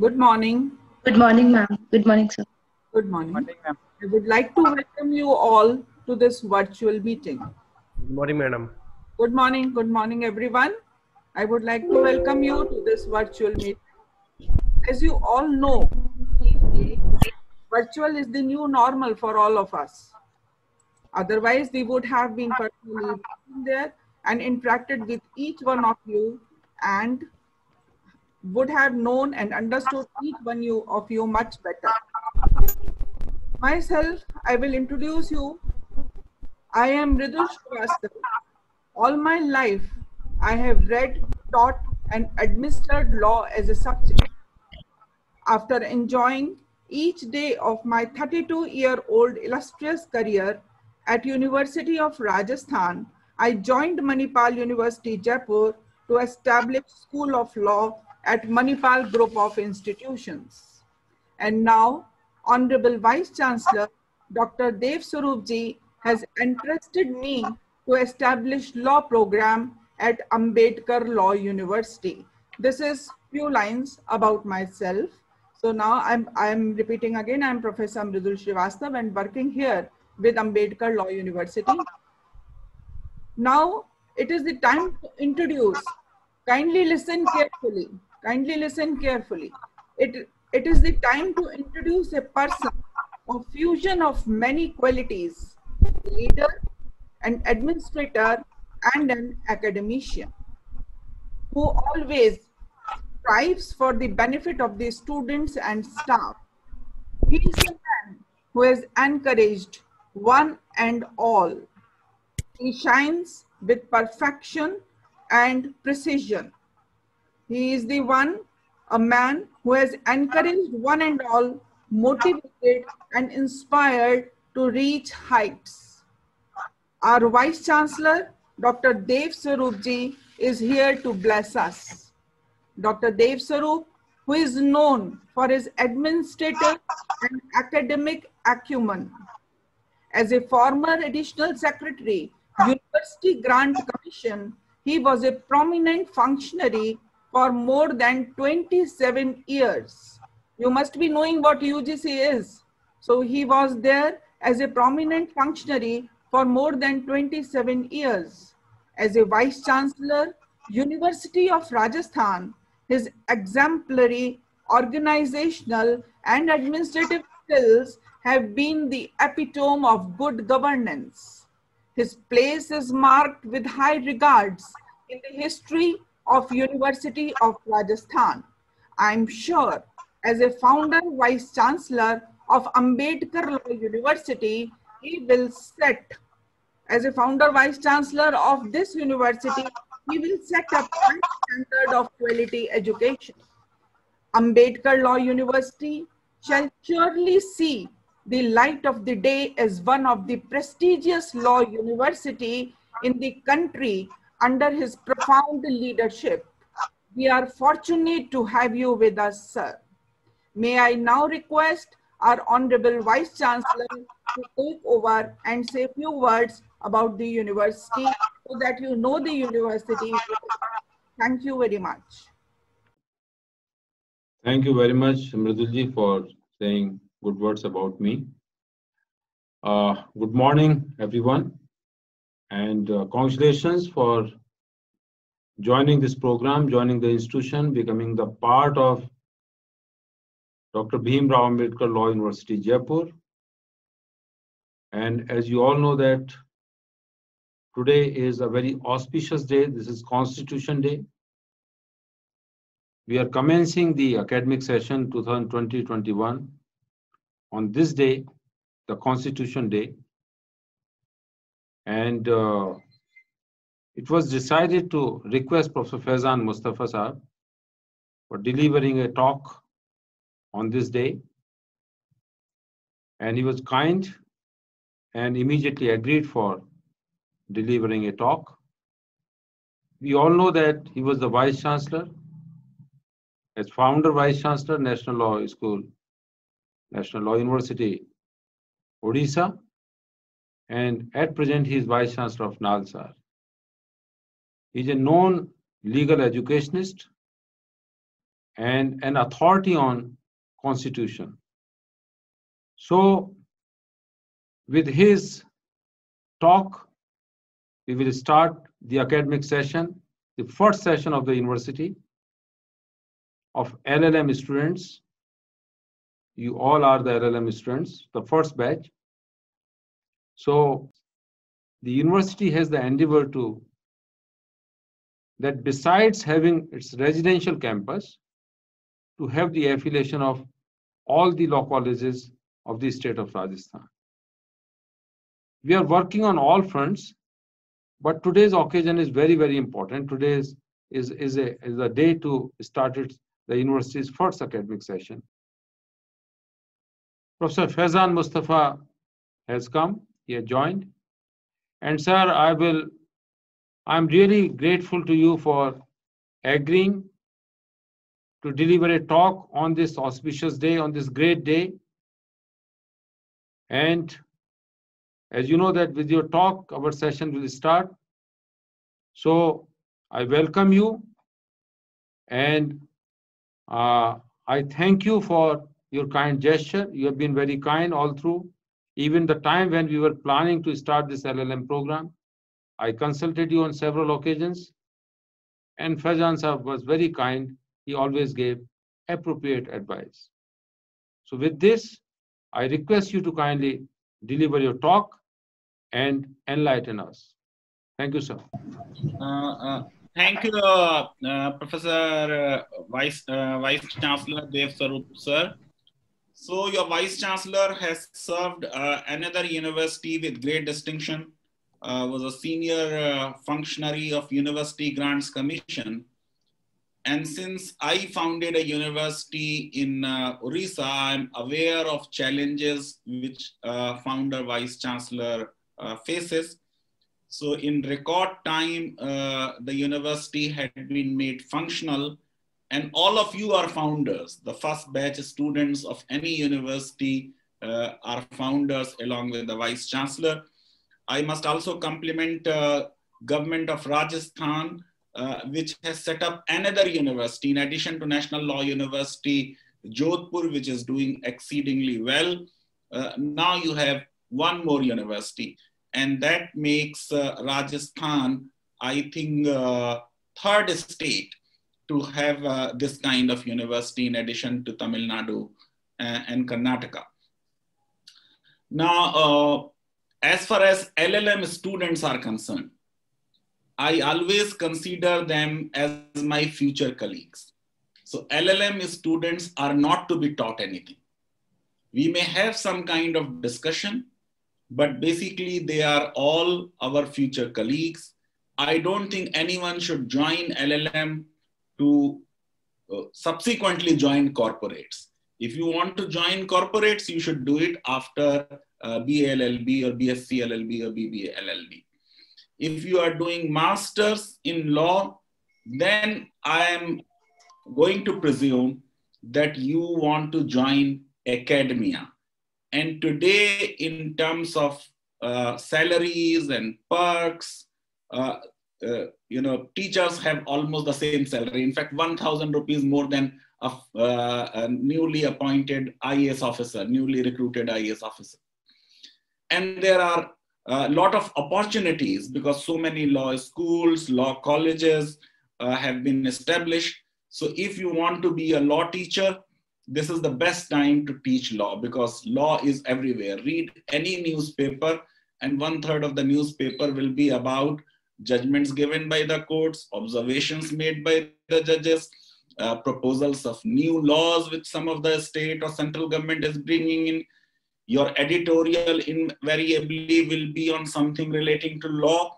Good morning. Good morning, ma'am. Good morning, sir. Good morning. morning, ma'am. I would like to welcome you all to this virtual meeting. Good morning, madam. Good morning. Good morning, everyone. I would like to welcome you to this virtual meeting. As you all know, virtual is the new normal for all of us. Otherwise, we would have been personally there and interacted with each one of you and would have known and understood each one you, of you much better. Myself, I will introduce you. I am Mridul Srivastava. All my life, I have read, taught, and administered law as a subject. After enjoying each day of my 32-year-old illustrious career at University of Rajasthan, I joined Manipal University, Jaipur to establish School of Law at Manipal Group of Institutions. And now, Honorable Vice Chancellor Dr. Dev Swarupji has entrusted me to establish law program at Ambedkar Law University. This is few lines about myself. So now I'm, I'm repeating again, I'm Professor Mridul Srivastav and working here with Ambedkar Law University. Now it is the time to introduce. Kindly listen carefully. Kindly listen carefully. It, it is the time to introduce a person of fusion of many qualities, leader, an administrator, and an academician who always strives for the benefit of the students and staff. He is a man who has encouraged one and all. He shines with perfection and precision. He is the one, a man who has encouraged one and all, motivated and inspired to reach heights. Our Vice Chancellor, Dr. Dev Swarupji, is here to bless us. Dr. Dev Swarup, who is known for his administrative and academic acumen. As a former additional secretary, University Grant Commission, he was a prominent functionary for more than 27 years. You must be knowing what UGC is. So he was there as a prominent functionary for more than 27 years. As a Vice Chancellor, University of Rajasthan, his exemplary organizational and administrative skills have been the epitome of good governance. His place is marked with high regards in the history of University of Rajasthan. I'm sure as a founder vice chancellor of Ambedkar Law University, he will set as a founder vice chancellor of this university, he will set up a standard of quality education. Ambedkar Law University shall surely see the light of the day as one of the prestigious law university in the country under his profound leadership. We are fortunate to have you with us, sir. May I now request our Honorable Vice Chancellor to take over and say a few words about the university so that you know the university. Thank you very much. Thank you very much, Mridulji, for saying good words about me. Uh, good morning, everyone, and uh, congratulations for joining this program, joining the institution, becoming the part of Dr. Bhim Rao Ambedkar Law University, Jaipur. And as you all know that today is a very auspicious day. This is Constitution Day. We are commencing the academic session 2020-21 on this day, the Constitution Day. And uh, it was decided to request Professor Faizan Mustafa Saab for delivering a talk on this day. And he was kind and immediately agreed for delivering a talk. We all know that he was the Vice Chancellor, as founder Vice Chancellor, National Law School, National Law University, Odisha, and at present he is Vice Chancellor of Nalsar. He is a known legal educationist and an authority on constitution. So with his talk, we will start the academic session, the first session of the university of LLM students. You all are the LLM students, the first batch. So the university has the endeavor to that besides having its residential campus, to have the affiliation of all the law colleges of the state of Rajasthan. We are working on all fronts, but today's occasion is very, very important. Today is, is, is, a, is a day to start its, the university's first academic session. Professor Faizan Mustafa has come, he has joined. And sir, I will, I'm really grateful to you for agreeing to deliver a talk on this auspicious day, on this great day. And as you know that with your talk, our session will start. So I welcome you and uh, I thank you for your kind gesture. You have been very kind all through. Even the time when we were planning to start this LLM program, I consulted you on several occasions. And Sahab was very kind he always gave appropriate advice. So with this, I request you to kindly deliver your talk and enlighten us. Thank you, sir. Uh, uh, thank you, uh, uh Professor uh, Vice, uh, Vice Chancellor Dev Swarup, sir. So your Vice Chancellor has served another university with great distinction, was a senior functionary of University Grants Commission and since I founded a university in uh, Orissa, I'm aware of challenges which uh, founder vice chancellor uh, faces. So in record time, uh, the university had been made functional and all of you are founders. The first batch students of any university uh, are founders along with the vice chancellor. I must also compliment uh, government of Rajasthan uh, which has set up another university in addition to National Law University, Jodhpur, which is doing exceedingly well. Uh, now you have one more university, and that makes uh, Rajasthan, I think, uh, third state to have uh, this kind of university in addition to Tamil Nadu and Karnataka. Now, as far as LLM students are concerned, I always consider them as my future colleagues. So LLM students are not to be taught anything. We may have some kind of discussion, but basically they are all our future colleagues. I don't think anyone should join LLM to uh, subsequently join corporates. If you want to join corporates, you should do it after uh, BALLB or BSc LLB or BBA LLB if you are doing masters in law, then I am going to presume that you want to join academia. And today, in terms of uh, salaries and perks, uh, uh, you know, teachers have almost the same salary. In fact, 1,000 rupees more than a, uh, a newly appointed IAS officer, newly recruited IAS officer. And there are a lot of opportunities because so many law schools, law colleges uh, have been established. So if you want to be a law teacher, this is the best time to teach law because law is everywhere. Read any newspaper and one third of the newspaper will be about judgments given by the courts, observations made by the judges, uh, proposals of new laws which some of the state or central government is bringing in, your editorial invariably will be on something relating to law.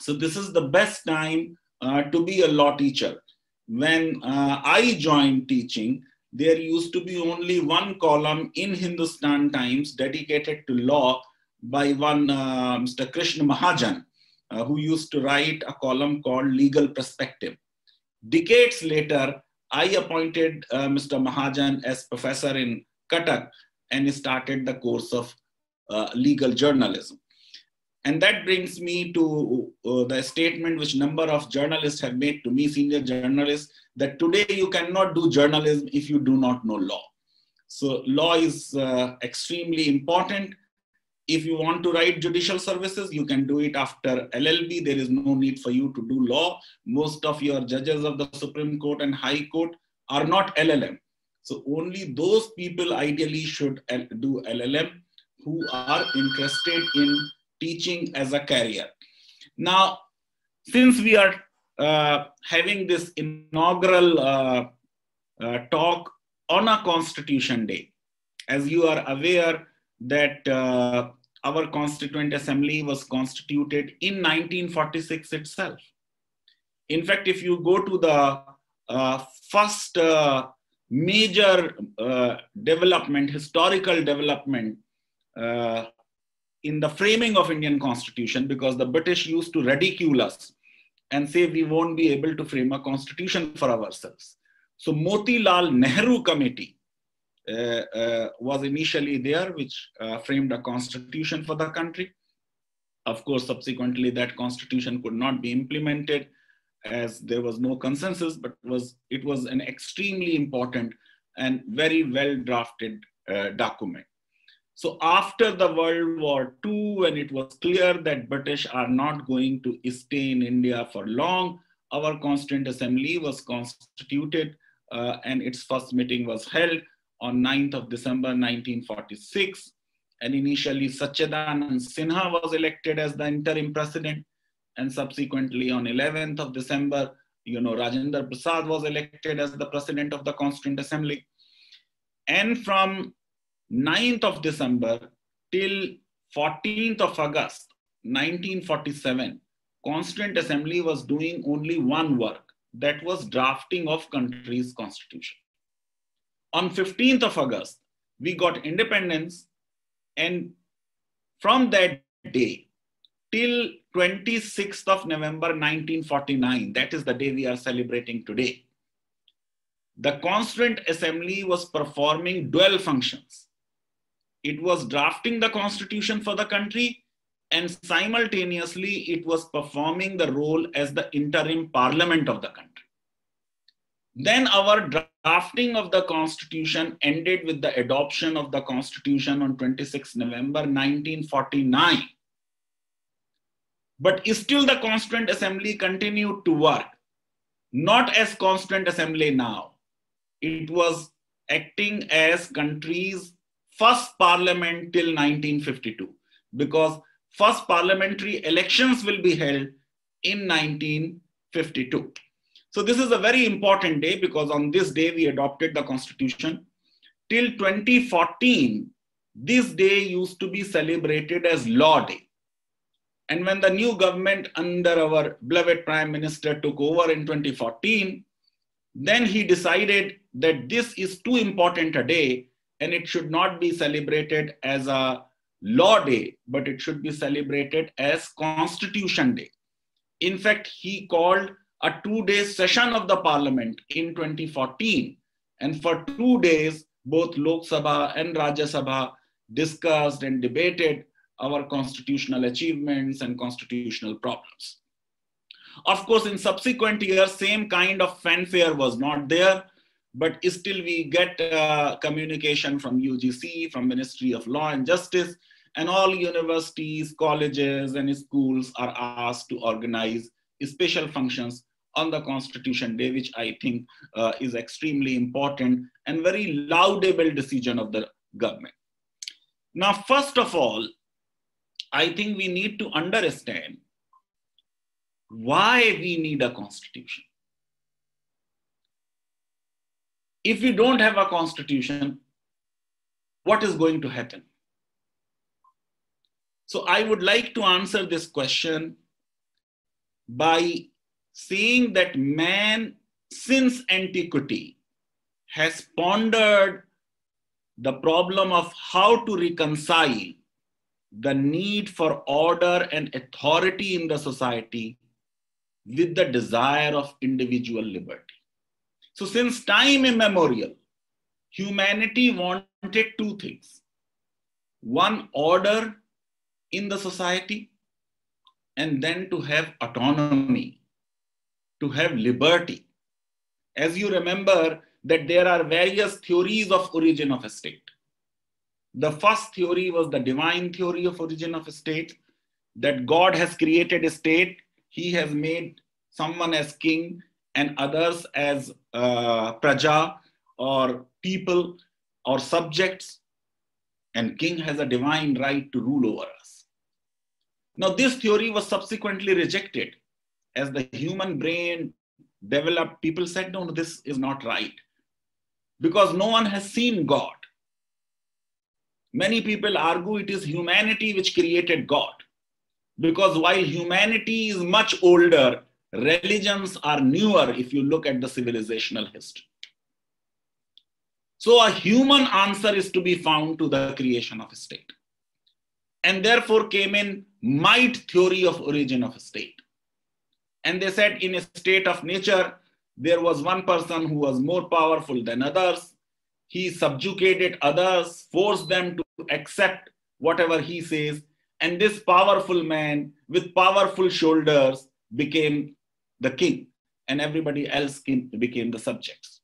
So this is the best time uh, to be a law teacher. When uh, I joined teaching, there used to be only one column in Hindustan Times dedicated to law by one uh, Mr. Krishna Mahajan, uh, who used to write a column called Legal Perspective. Decades later, I appointed uh, Mr. Mahajan as professor in Cuttack and started the course of uh, legal journalism. And that brings me to uh, the statement which number of journalists have made to me, senior journalists, that today you cannot do journalism if you do not know law. So law is uh, extremely important. If you want to write judicial services, you can do it after LLB. There is no need for you to do law. Most of your judges of the Supreme Court and High Court are not LLM. So only those people ideally should do LLM who are interested in teaching as a career. Now, since we are uh, having this inaugural uh, uh, talk on a Constitution Day, as you are aware that uh, our Constituent Assembly was constituted in 1946 itself. In fact, if you go to the uh, first uh, major development, historical development in the framing of Indian constitution because the British used to ridicule us and say we won't be able to frame a constitution for ourselves. So Motilal Nehru committee uh, uh, was initially there, which uh, framed a constitution for the country. Of course, subsequently that constitution could not be implemented as there was no consensus, but was it was an extremely important and very well drafted uh, document. So after the World War II, when it was clear that British are not going to stay in India for long, our Constituent Assembly was constituted uh, and its first meeting was held on 9th of December 1946. And initially Sachidanand Sinha was elected as the interim president. And subsequently on 11th of December, you know, Rajendra Prasad was elected as the president of the Constituent Assembly. And from 9th of December till 14th of August 1947, Constituent Assembly was doing only one work, that was drafting of country's constitution. On 15th of August, we got independence and from that day till 26th of November 1949, that is the day we are celebrating today, the Constituent Assembly was performing dual functions it was drafting the constitution for the country and simultaneously it was performing the role as the interim parliament of the country. Then our drafting of the constitution ended with the adoption of the constitution on 26 November 1949. But still the Constituent Assembly continued to work, not as Constituent Assembly now. It was acting as country's first parliament till 1952 because first parliamentary elections will be held in 1952. So this is a very important day because on this day we adopted the constitution. Till 2014, this day used to be celebrated as Law Day. And when the new government under our beloved Prime Minister took over in 2014, then he decided that this is too important a day and it should not be celebrated as a law day, but it should be celebrated as Constitution Day. In fact, he called a two day session of the parliament in 2014. And for two days, both Lok Sabha and Rajya Sabha discussed and debated our constitutional achievements and constitutional problems. Of course, in subsequent years, same kind of fanfare was not there but still we get uh, communication from UGC, from Ministry of Law and Justice, and all universities, colleges, and schools are asked to organize special functions on the Constitution Day, which I think uh, is extremely important and very laudable decision of the government. Now, first of all, I think we need to understand why we need a constitution if we don't have a constitution, what is going to happen? So I would like to answer this question by saying that man since antiquity has pondered the problem of how to reconcile the need for order and authority in the society with the desire of individual liberty. So, since time immemorial, humanity wanted two things one, order in the society, and then to have autonomy, to have liberty. As you remember that there are various theories of origin of a state. The first theory was the divine theory of origin of a state, that God has created a state, he has made someone as king and others as uh, praja or people or subjects, and king has a divine right to rule over us. Now, this theory was subsequently rejected as the human brain developed. People said, no, this is not right because no one has seen God. Many people argue it is humanity which created God because while humanity is much older, religions are newer if you look at the civilizational history. So a human answer is to be found to the creation of a state. And therefore came in might theory of origin of a state. And they said in a state of nature, there was one person who was more powerful than others. He subjugated others, forced them to accept whatever he says. And this powerful man with powerful shoulders became the king, and everybody else became the subjects.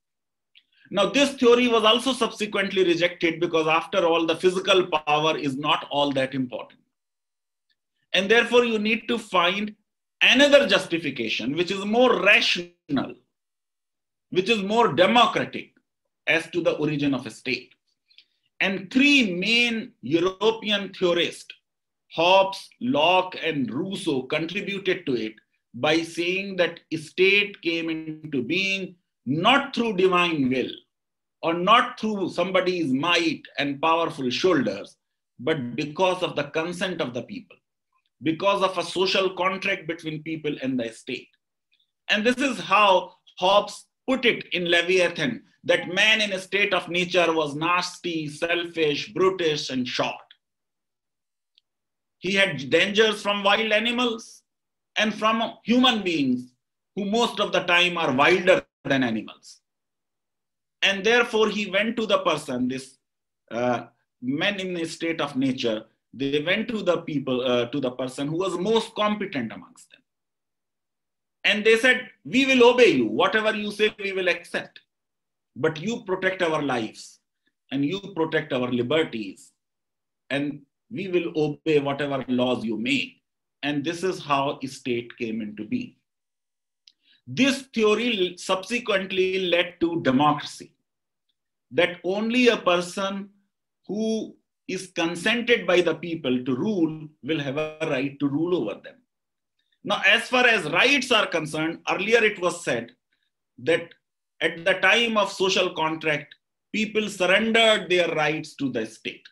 Now, this theory was also subsequently rejected because, after all, the physical power is not all that important. And therefore, you need to find another justification which is more rational, which is more democratic as to the origin of a state. And three main European theorists, Hobbes, Locke, and Rousseau, contributed to it by saying that state came into being not through divine will or not through somebody's might and powerful shoulders, but because of the consent of the people, because of a social contract between people and the state. And this is how Hobbes put it in Leviathan that man in a state of nature was nasty, selfish, brutish, and short. He had dangers from wild animals and from human beings who most of the time are wilder than animals. And therefore, he went to the person, this uh, men in a state of nature, they went to the people, uh, to the person who was most competent amongst them. And they said, We will obey you. Whatever you say, we will accept. But you protect our lives and you protect our liberties. And we will obey whatever laws you make. And this is how state came into being. This theory subsequently led to democracy, that only a person who is consented by the people to rule will have a right to rule over them. Now, as far as rights are concerned, earlier it was said that at the time of social contract, people surrendered their rights to the state.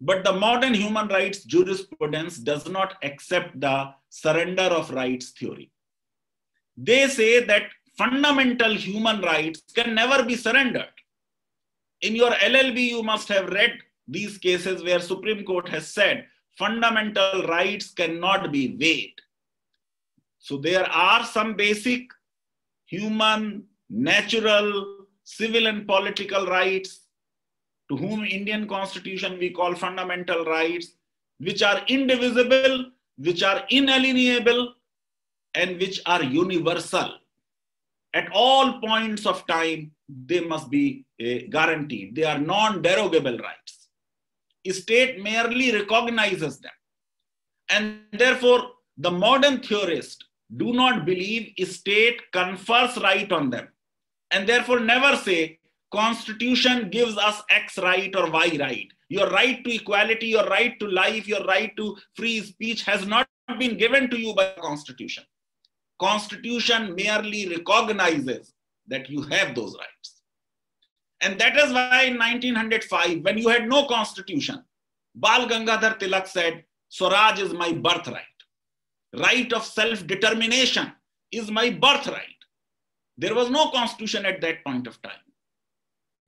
But the modern human rights jurisprudence does not accept the surrender of rights theory. They say that fundamental human rights can never be surrendered. In your LLB, you must have read these cases where Supreme Court has said fundamental rights cannot be waived. So there are some basic human, natural, civil and political rights to whom Indian constitution we call fundamental rights, which are indivisible, which are inalienable, and which are universal. At all points of time, they must be uh, guaranteed. They are non-derogable rights. State merely recognizes them. And therefore, the modern theorists do not believe state confers right on them. And therefore never say, constitution gives us X right or Y right. Your right to equality, your right to life, your right to free speech has not been given to you by constitution. Constitution merely recognizes that you have those rights. And that is why in 1905, when you had no constitution, Bal Gangadhar Tilak said, Swaraj is my birthright. Right of self-determination is my birthright. There was no constitution at that point of time.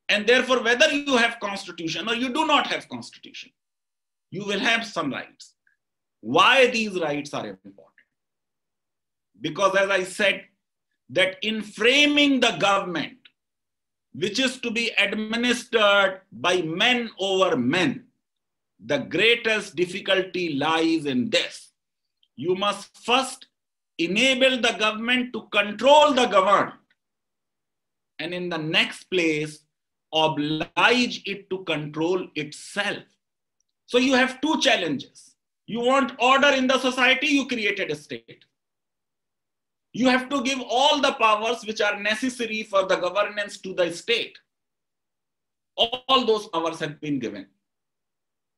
And therefore, whether you have constitution or you do not have constitution, you will have some rights. Why these rights are important? Because as I said, that in framing the government, which is to be administered by men over men, the greatest difficulty lies in this. You must first enable the government to control the governed. and in the next place, oblige it to control itself. So you have two challenges. You want order in the society, you created a state. You have to give all the powers which are necessary for the governance to the state. All those powers have been given.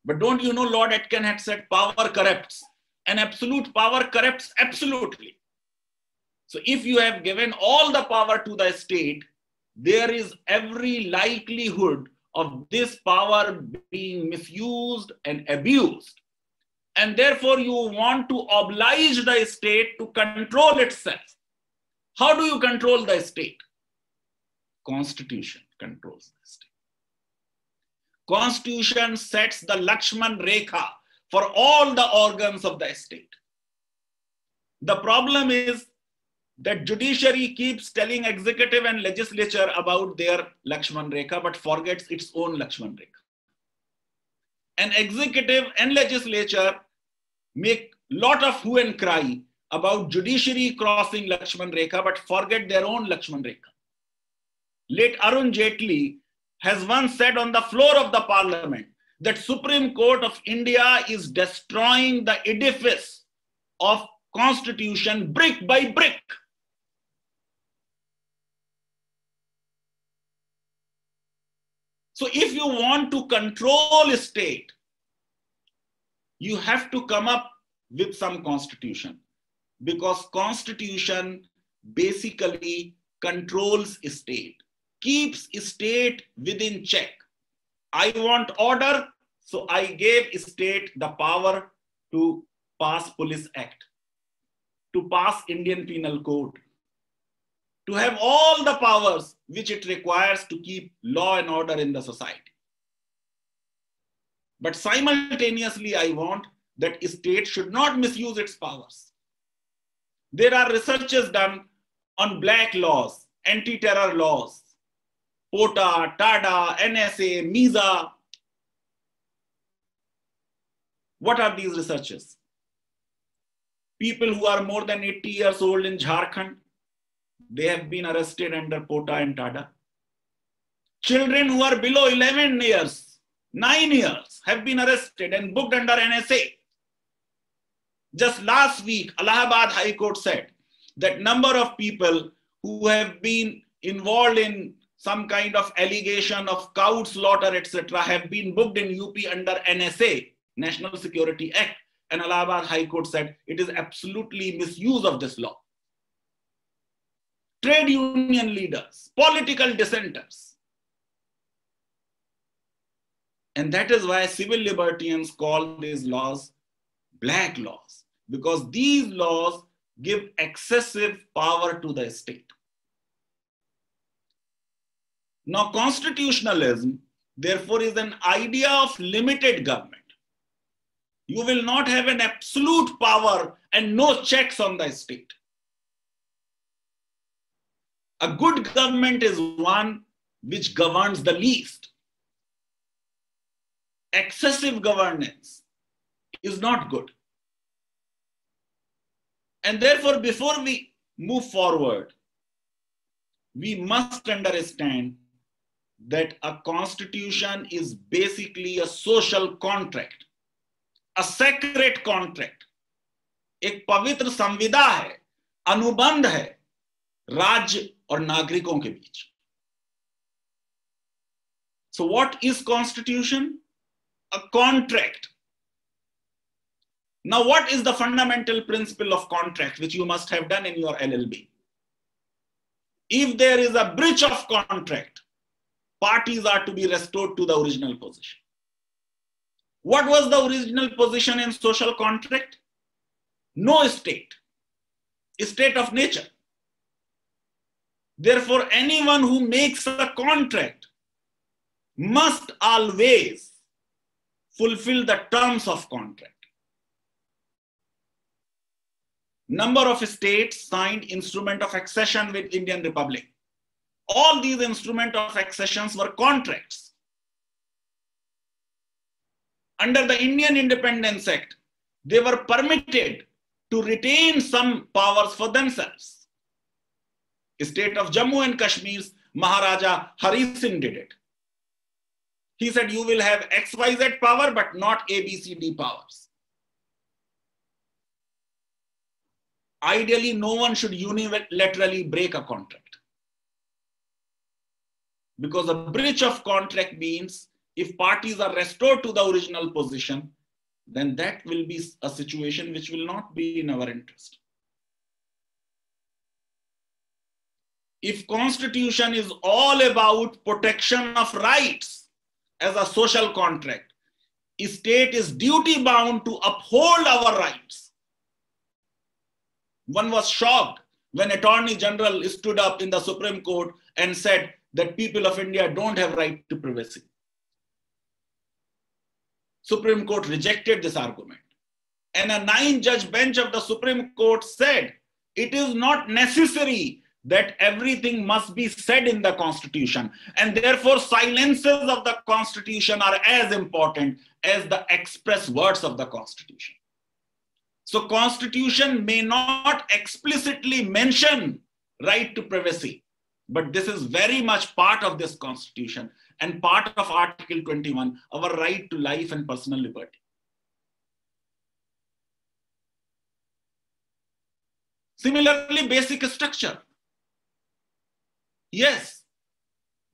But don't you know Lord Acton had said power corrupts and absolute power corrupts absolutely. So if you have given all the power to the state, there is every likelihood of this power being misused and abused. And therefore, you want to oblige the state to control itself. How do you control the state? Constitution controls the state. Constitution sets the Lakshman Rekha for all the organs of the state. The problem is that judiciary keeps telling executive and legislature about their Lakshman Rekha, but forgets its own Lakshman Rekha. And executive and legislature make lot of hue and cry about judiciary crossing Lakshman Rekha, but forget their own Lakshman Rekha. Late Arun Jaitley has once said on the floor of the parliament that Supreme Court of India is destroying the edifice of constitution brick by brick. So if you want to control state, you have to come up with some constitution because constitution basically controls state, keeps state within check. I want order, so I gave state the power to pass police act, to pass Indian penal code, to have all the powers which it requires to keep law and order in the society. But simultaneously, I want that state should not misuse its powers. There are researches done on black laws, anti-terror laws, POTA, TADA, NSA, MISA. What are these researches? People who are more than 80 years old in Jharkhand, they have been arrested under POTA and TADA. Children who are below 11 years, 9 years, have been arrested and booked under NSA. Just last week, Allahabad High Court said that number of people who have been involved in some kind of allegation of cow slaughter, etc., have been booked in UP under NSA, National Security Act. And Allahabad High Court said it is absolutely misuse of this law trade union leaders, political dissenters. And that is why civil libertarians call these laws black laws, because these laws give excessive power to the state. Now, constitutionalism, therefore, is an idea of limited government. You will not have an absolute power and no checks on the state. A good government is one which governs the least. Excessive governance is not good. And therefore, before we move forward, we must understand that a constitution is basically a social contract, a sacred contract. एक पवित्र संविदा है अनुबंध है राज्य और नागरिकों के बीच। So what is constitution a contract now what is the fundamental principle of contract which you must have done in your L L B if there is a breach of contract parties are to be restore to the original position what was the original position in social contract no state state of nature Therefore, anyone who makes a contract must always fulfill the terms of contract. Number of states signed instrument of accession with Indian Republic. All these instrument of accessions were contracts. Under the Indian Independence Act, they were permitted to retain some powers for themselves state of Jammu and Kashmir's Maharaja Hari Singh did it. He said, You will have XYZ power, but not ABCD powers. Ideally, no one should unilaterally break a contract. Because a breach of contract means if parties are restored to the original position, then that will be a situation which will not be in our interest. If constitution is all about protection of rights as a social contract, state is duty bound to uphold our rights. One was shocked when Attorney General stood up in the Supreme Court and said that people of India don't have right to privacy. Supreme Court rejected this argument. And a nine judge bench of the Supreme Court said it is not necessary that everything must be said in the Constitution. And therefore, silences of the Constitution are as important as the express words of the Constitution. So, Constitution may not explicitly mention right to privacy, but this is very much part of this Constitution and part of Article 21, our right to life and personal liberty. Similarly, basic structure. Yes,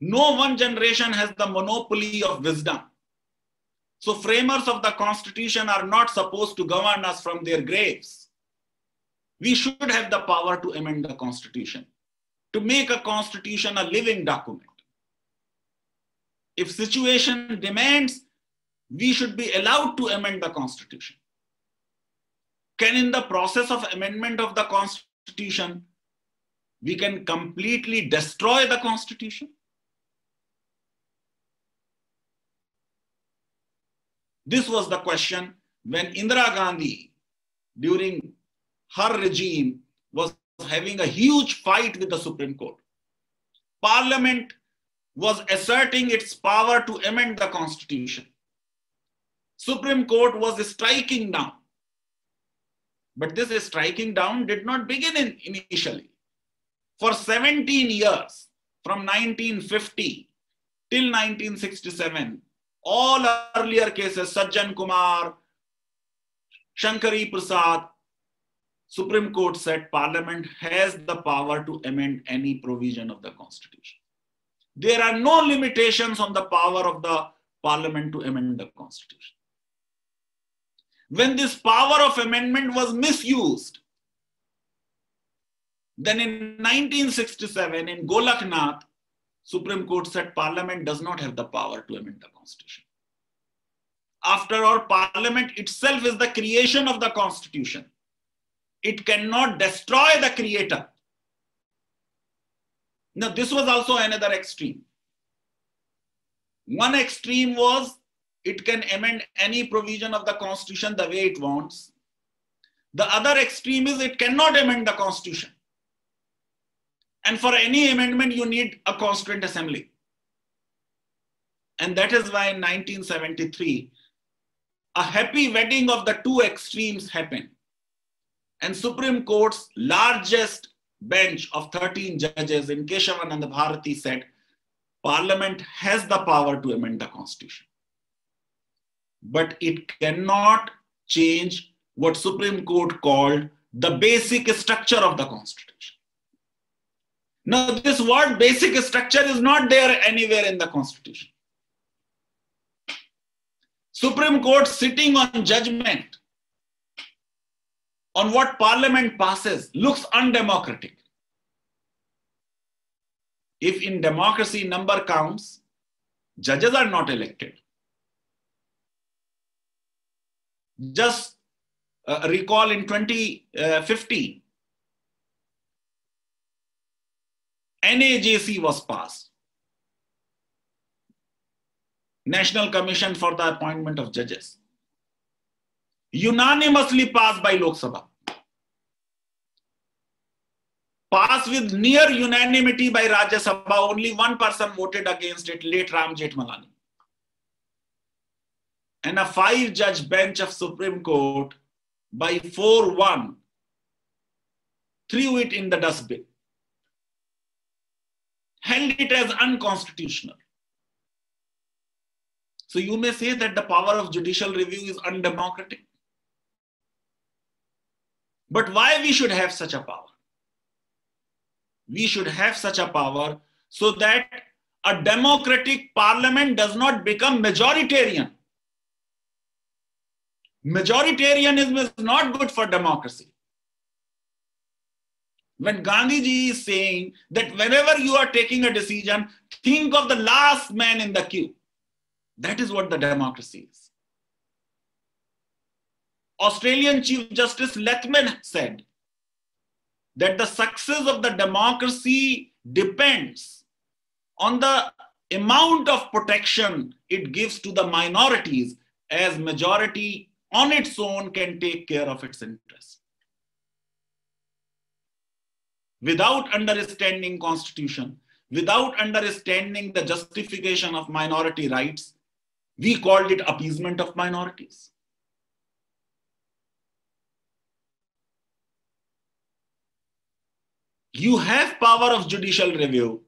no one generation has the monopoly of wisdom. So framers of the constitution are not supposed to govern us from their graves. We should have the power to amend the constitution, to make a constitution a living document if situation demands, we should be allowed to amend the constitution. Can in the process of amendment of the constitution, we can completely destroy the constitution? This was the question when Indira Gandhi, during her regime, was having a huge fight with the Supreme Court. Parliament was asserting its power to amend the constitution. Supreme Court was striking down. But this striking down did not begin in initially. For 17 years, from 1950 till 1967, all earlier cases, Sajjan Kumar, Shankari Prasad, Supreme Court said Parliament has the power to amend any provision of the Constitution. There are no limitations on the power of the parliament to amend the constitution. When this power of amendment was misused, then in 1967 in Golaknath, Supreme Court said Parliament does not have the power to amend the Constitution. After all, Parliament itself is the creation of the Constitution. It cannot destroy the creator. Now, this was also another extreme. One extreme was it can amend any provision of the constitution the way it wants. The other extreme is it cannot amend the constitution. And for any amendment, you need a constituent assembly. And that is why in 1973, a happy wedding of the two extremes happened. And Supreme Court's largest bench of 13 judges in Keshavananda Bharati said, Parliament has the power to amend the constitution. But it cannot change what Supreme Court called the basic structure of the constitution. Now, this word basic structure is not there anywhere in the constitution. Supreme Court sitting on judgment on what parliament passes looks undemocratic. If in democracy number counts, judges are not elected. Just uh, recall in 2015, NAJC was passed. National Commission for the Appointment of Judges. Unanimously passed by Lok Sabha passed with near unanimity by Rajya Sabha. Only one person voted against it, late Ram Jethmalani. And a five judge bench of Supreme Court by 4 1 threw it in the dustbin. Held it as unconstitutional. So you may say that the power of judicial review is undemocratic. But why we should have such a power? We should have such a power so that a democratic parliament does not become majoritarian. Majoritarianism is not good for democracy. When Gandhi ji is saying that whenever you are taking a decision, think of the last man in the queue. That is what the democracy is. Australian Chief Justice Latham said that the success of the democracy depends on the amount of protection it gives to the minorities as majority on its own can take care of its interests without understanding constitution without understanding the justification of minority rights we called it appeasement of minorities. You have power of judicial review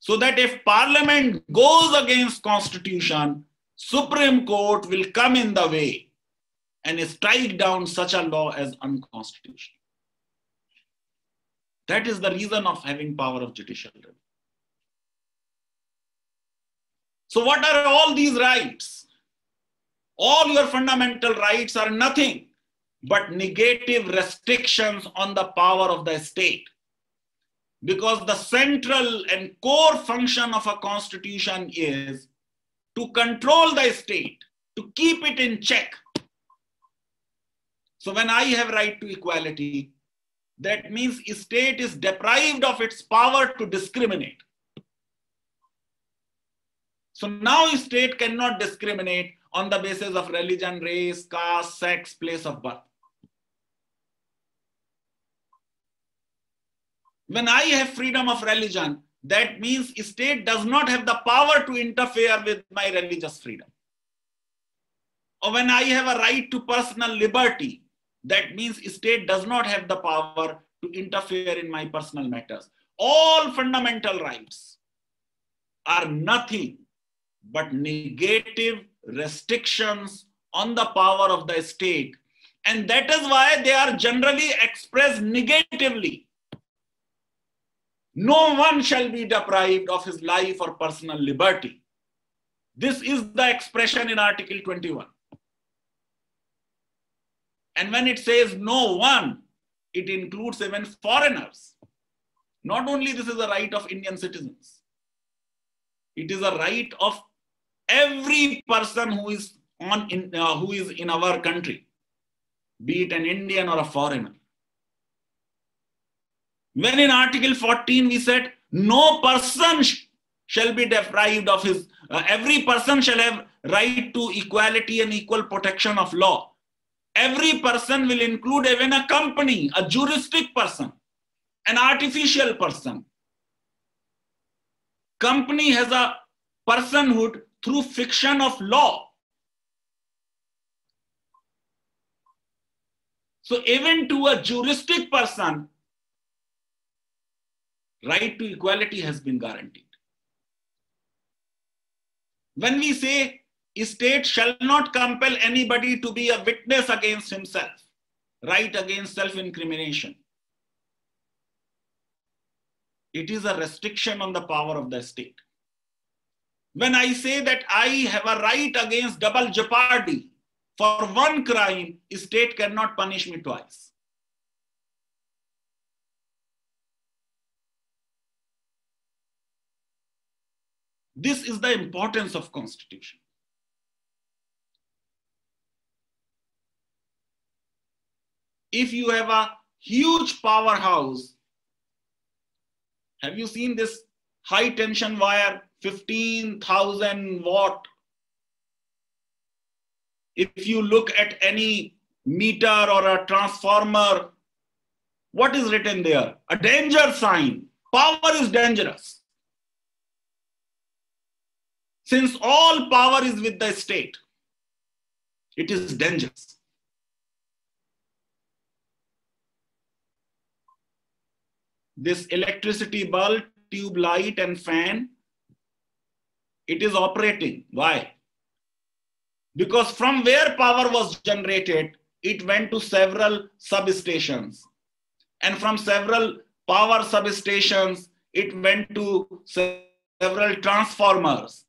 so that if parliament goes against constitution supreme court will come in the way and strike down such a law as unconstitutional that is the reason of having power of judicial review. So what are all these rights? All your fundamental rights are nothing but negative restrictions on the power of the state. Because the central and core function of a constitution is to control the state, to keep it in check. So when I have right to equality, that means state is deprived of its power to discriminate. So now state cannot discriminate on the basis of religion, race, caste, sex, place of birth. when I have freedom of religion, that means state does not have the power to interfere with my religious freedom. Or when I have a right to personal liberty, that means state does not have the power to interfere in my personal matters. All fundamental rights are nothing but negative restrictions on the power of the state. And that is why they are generally expressed negatively no one shall be deprived of his life or personal liberty. This is the expression in Article 21. And when it says no one, it includes even foreigners. Not only this is a right of Indian citizens, it is a right of every person who is on in, uh, who is in our country, be it an Indian or a foreigner. When in Article 14 we said, no person sh shall be deprived of his, uh, every person shall have right to equality and equal protection of law. Every person will include even a company, a juristic person, an artificial person. Company has a personhood through fiction of law. So even to a juristic person, right to equality has been guaranteed. When we say state shall not compel anybody to be a witness against himself, right against self-incrimination, it is a restriction on the power of the state. When I say that I have a right against double jeopardy, for one crime, state cannot punish me twice. This is the importance of constitution. If you have a huge powerhouse, have you seen this high tension wire, 15,000 watt? If you look at any meter or a transformer, what is written there? A danger sign. Power is dangerous. Since all power is with the state, it is dangerous. This electricity bulb tube light and fan, it is operating. Why? Because from where power was generated, it went to several substations. And from several power substations, it went to several transformers.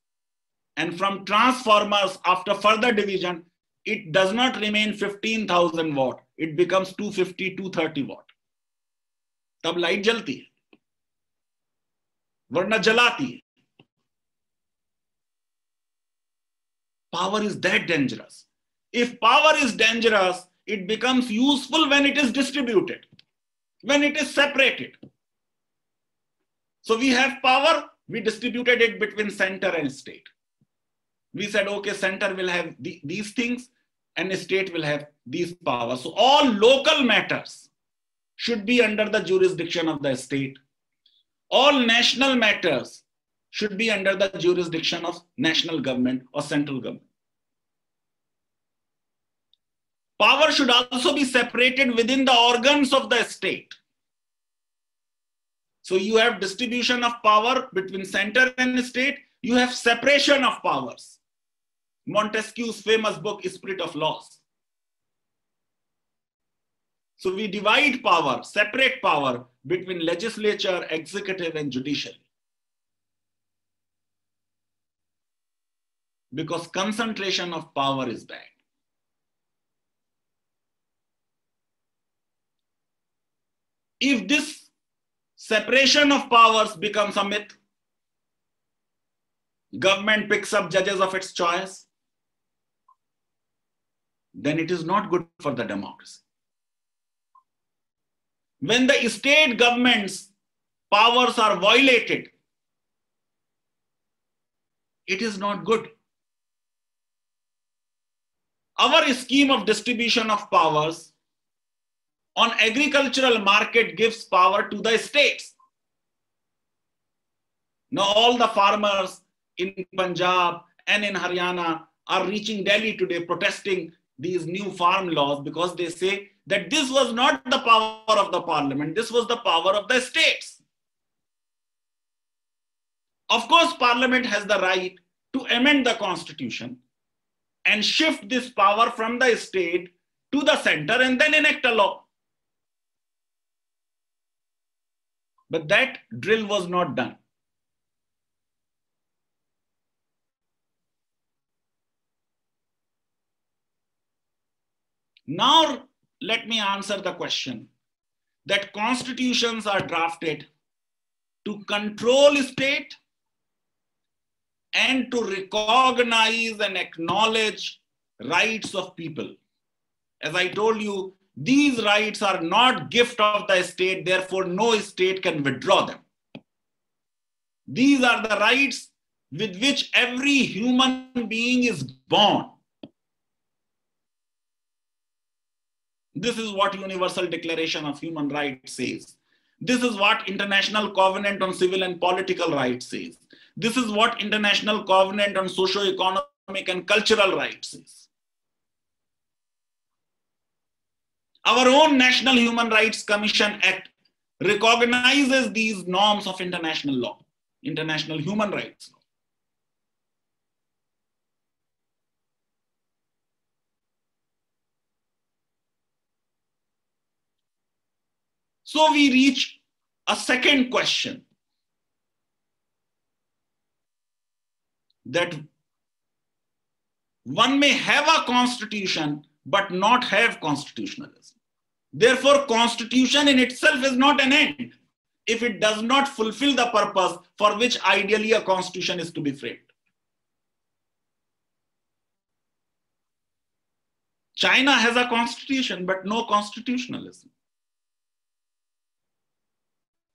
And from transformers, after further division, it does not remain 15,000 watt. It becomes 250, 230 watt. तब light जलती है वरना जलाती है power is that dangerous. If power is dangerous, it becomes useful when it is distributed, when it is separated. So we have power, we distributed it between center and state. We said, okay, center will have the, these things and the state will have these powers. So all local matters should be under the jurisdiction of the state. All national matters should be under the jurisdiction of national government or central government. Power should also be separated within the organs of the state. So you have distribution of power between center and state. You have separation of powers. Montesquieu's famous book, Spirit of Laws. So we divide power, separate power between legislature, executive, and judiciary. Because concentration of power is bad. If this separation of powers becomes a myth, government picks up judges of its choice, then it is not good for the democracy. When the state government's powers are violated, it is not good. Our scheme of distribution of powers on agricultural market gives power to the states. Now all the farmers in Punjab and in Haryana are reaching Delhi today protesting these new farm laws because they say that this was not the power of the parliament, this was the power of the states. Of course, parliament has the right to amend the constitution and shift this power from the state to the center and then enact a law. But that drill was not done. Now, let me answer the question that constitutions are drafted to control state and to recognize and acknowledge rights of people. As I told you, these rights are not gift of the state, therefore no state can withdraw them. These are the rights with which every human being is born. This is what Universal Declaration of Human Rights says. This is what International Covenant on Civil and Political Rights says. This is what International Covenant on Socio-Economic and Cultural Rights says. Our own National Human Rights Commission Act recognizes these norms of international law, international human rights law. So we reach a second question that one may have a constitution but not have constitutionalism. Therefore, constitution in itself is not an end if it does not fulfill the purpose for which ideally a constitution is to be framed. China has a constitution but no constitutionalism.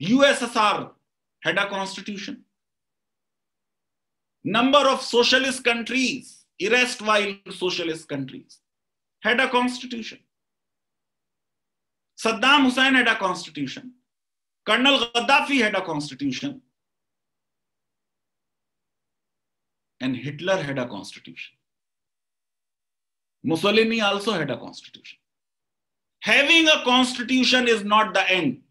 USSR had a constitution. Number of socialist countries, erstwhile socialist countries, had a constitution. Saddam Hussein had a constitution. Colonel Gaddafi had a constitution. And Hitler had a constitution. Mussolini also had a constitution. Having a constitution is not the end.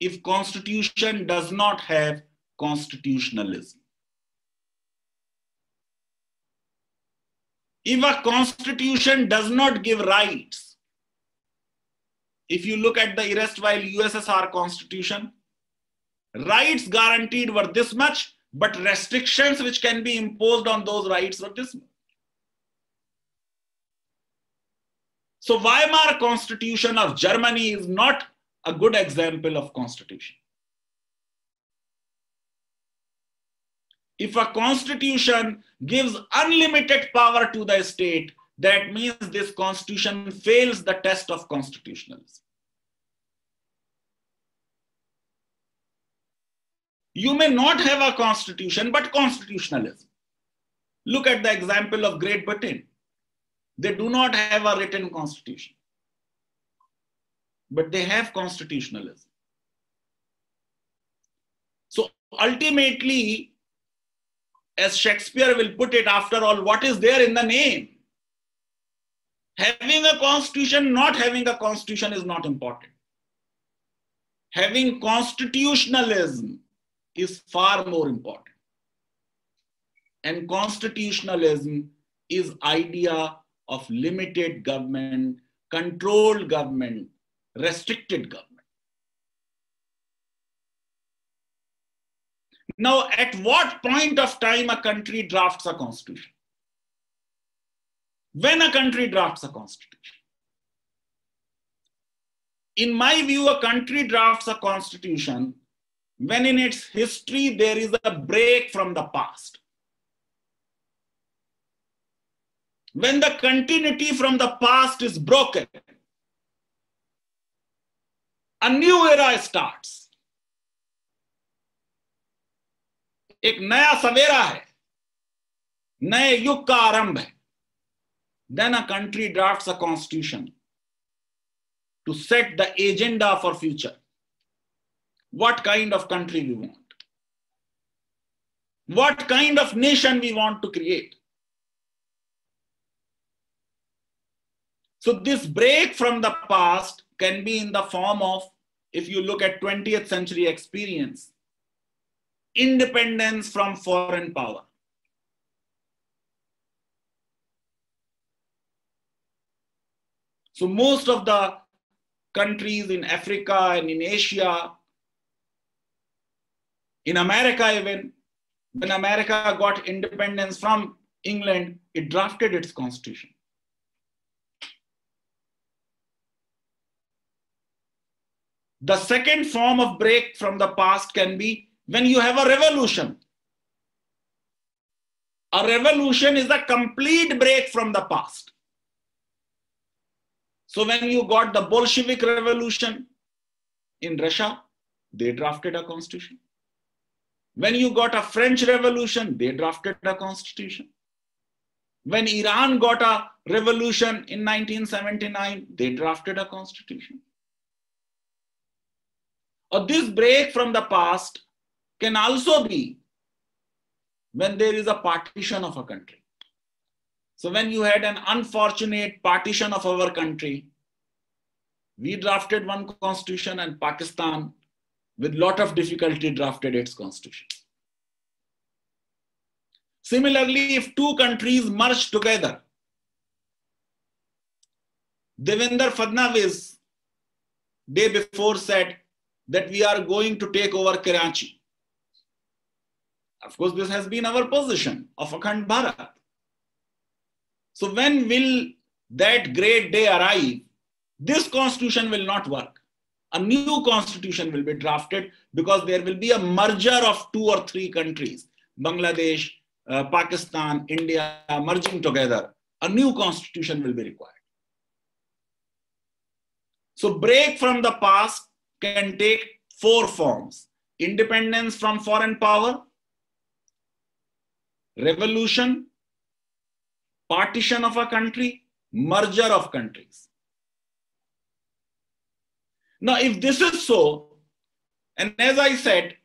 If constitution does not have constitutionalism. If a constitution does not give rights, if you look at the erstwhile USSR constitution, rights guaranteed were this much, but restrictions which can be imposed on those rights were this much. So Weimar constitution of Germany is not a good example of constitution. If a constitution gives unlimited power to the state, that means this constitution fails the test of constitutionalism. You may not have a constitution, but constitutionalism. Look at the example of Great Britain. They do not have a written constitution, but they have constitutionalism. So ultimately, as Shakespeare will put it, after all, what is there in the name? Having a constitution, not having a constitution is not important. Having constitutionalism is far more important. And constitutionalism is idea of limited government, controlled government, restricted government. Now, at what point of time a country drafts a constitution? When a country drafts a constitution? In my view, a country drafts a constitution when in its history there is a break from the past. When the continuity from the past is broken, a new era starts. एक नया सवेरा है नए युग का आरंभ है then a country drafts a constitution to set the agenda for future what kind of country we want what kind of nation we want to create so this break from the past can be in the form of if you look at 20th century experience independence from foreign power. So most of the countries in Africa and in Asia, in America even, when America got independence from England, it drafted its constitution. The second form of break from the past can be when you have a revolution. A revolution is a complete break from the past. So when you got the Bolshevik revolution in Russia, they drafted a constitution. When you got a French revolution, they drafted a constitution. When Iran got a revolution in 1979, they drafted a constitution. Or this break from the past can also be when there is a partition of a country. So when you had an unfortunate partition of our country, we drafted one constitution and Pakistan with lot of difficulty drafted its constitution. Similarly, if two countries merge together, Devendra Fadnavis day before said that we are going to take over Karachi. Of course, this has been our position of Akhand Bharat. So when will that great day arrive? This constitution will not work. A new constitution will be drafted because there will be a merger of two or three countries, Bangladesh, uh, Pakistan, India, merging together. A new constitution will be required. So break from the past can take four forms. Independence from foreign power, revolution, partition of a country, merger of countries. Now, if this is so, and as I said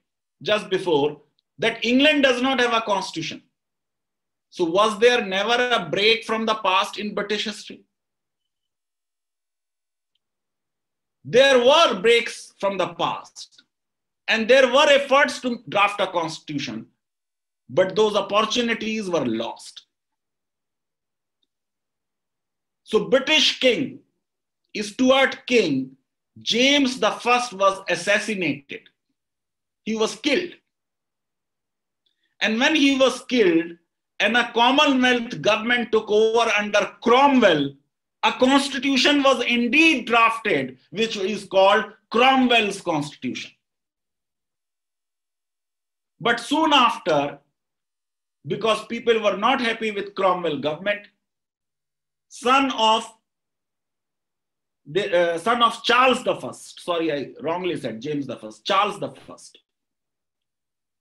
just before, that England does not have a constitution. So, was there never a break from the past in British history? There were breaks from the past. And there were efforts to draft a constitution, but those opportunities were lost. So British King, Stuart King, James the First was assassinated. He was killed. And when he was killed, and a Commonwealth government took over under Cromwell, a constitution was indeed drafted, which is called Cromwell's Constitution. But soon after, because people were not happy with Cromwell government, son of the uh, son of Charles the First. Sorry, I wrongly said James the First. Charles the First,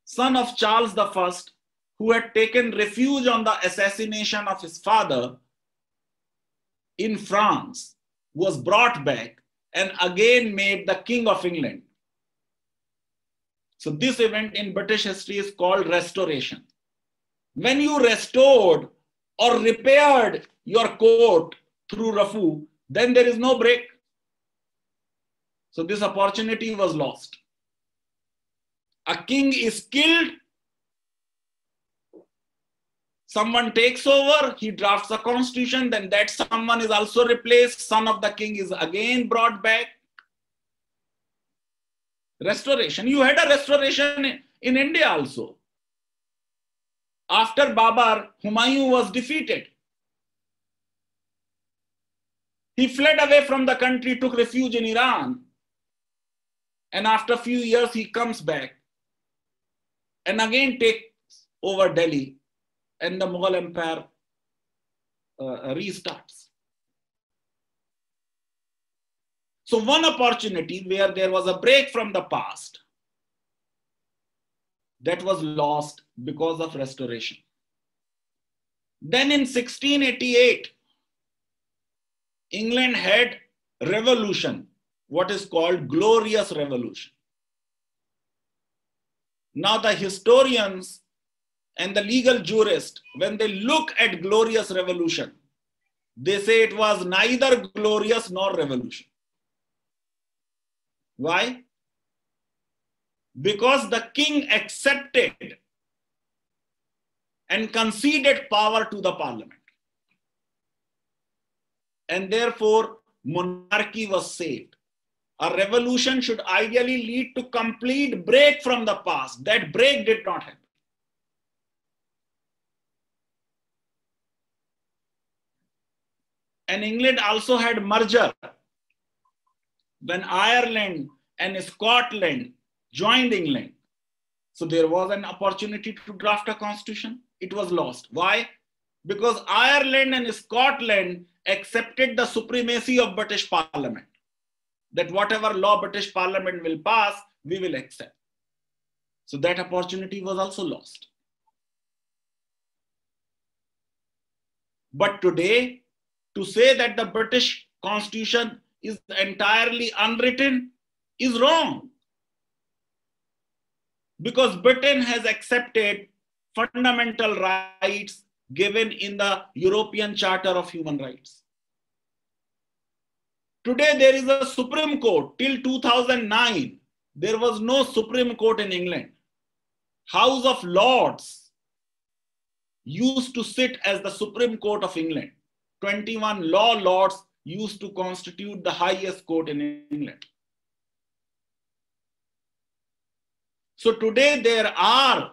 son of Charles the First, who had taken refuge on the assassination of his father in France, was brought back and again made the King of England. So, this event in British history is called restoration. When you restored or repaired your court through Rafu, then there is no break. So, this opportunity was lost. A king is killed someone takes over, he drafts a constitution, then that someone is also replaced, son of the king is again brought back. Restoration. You had a restoration in India also. After Babar, Humayun was defeated. He fled away from the country, took refuge in Iran. And after a few years, he comes back and again takes over Delhi and the Mughal Empire uh, restarts. So, one opportunity where there was a break from the past that was lost because of restoration. Then in 1688, England had revolution, what is called glorious revolution. Now the historians and the legal jurist, when they look at glorious revolution, they say it was neither glorious nor revolution. Why? Because the king accepted and conceded power to the parliament. And therefore, monarchy was saved. A revolution should ideally lead to complete break from the past. That break did not happen. And England also had merger. When Ireland and Scotland joined England, so there was an opportunity to draft a constitution. It was lost. Why? Because Ireland and Scotland accepted the supremacy of British Parliament. That whatever law British Parliament will pass, we will accept. So that opportunity was also lost. But today, to say that the British Constitution is entirely unwritten is wrong. Because Britain has accepted fundamental rights given in the European Charter of Human Rights. Today, there is a Supreme Court. Till 2009, there was no Supreme Court in England. House of Lords used to sit as the Supreme Court of England. 21 law lords used to constitute the highest court in England. So today there are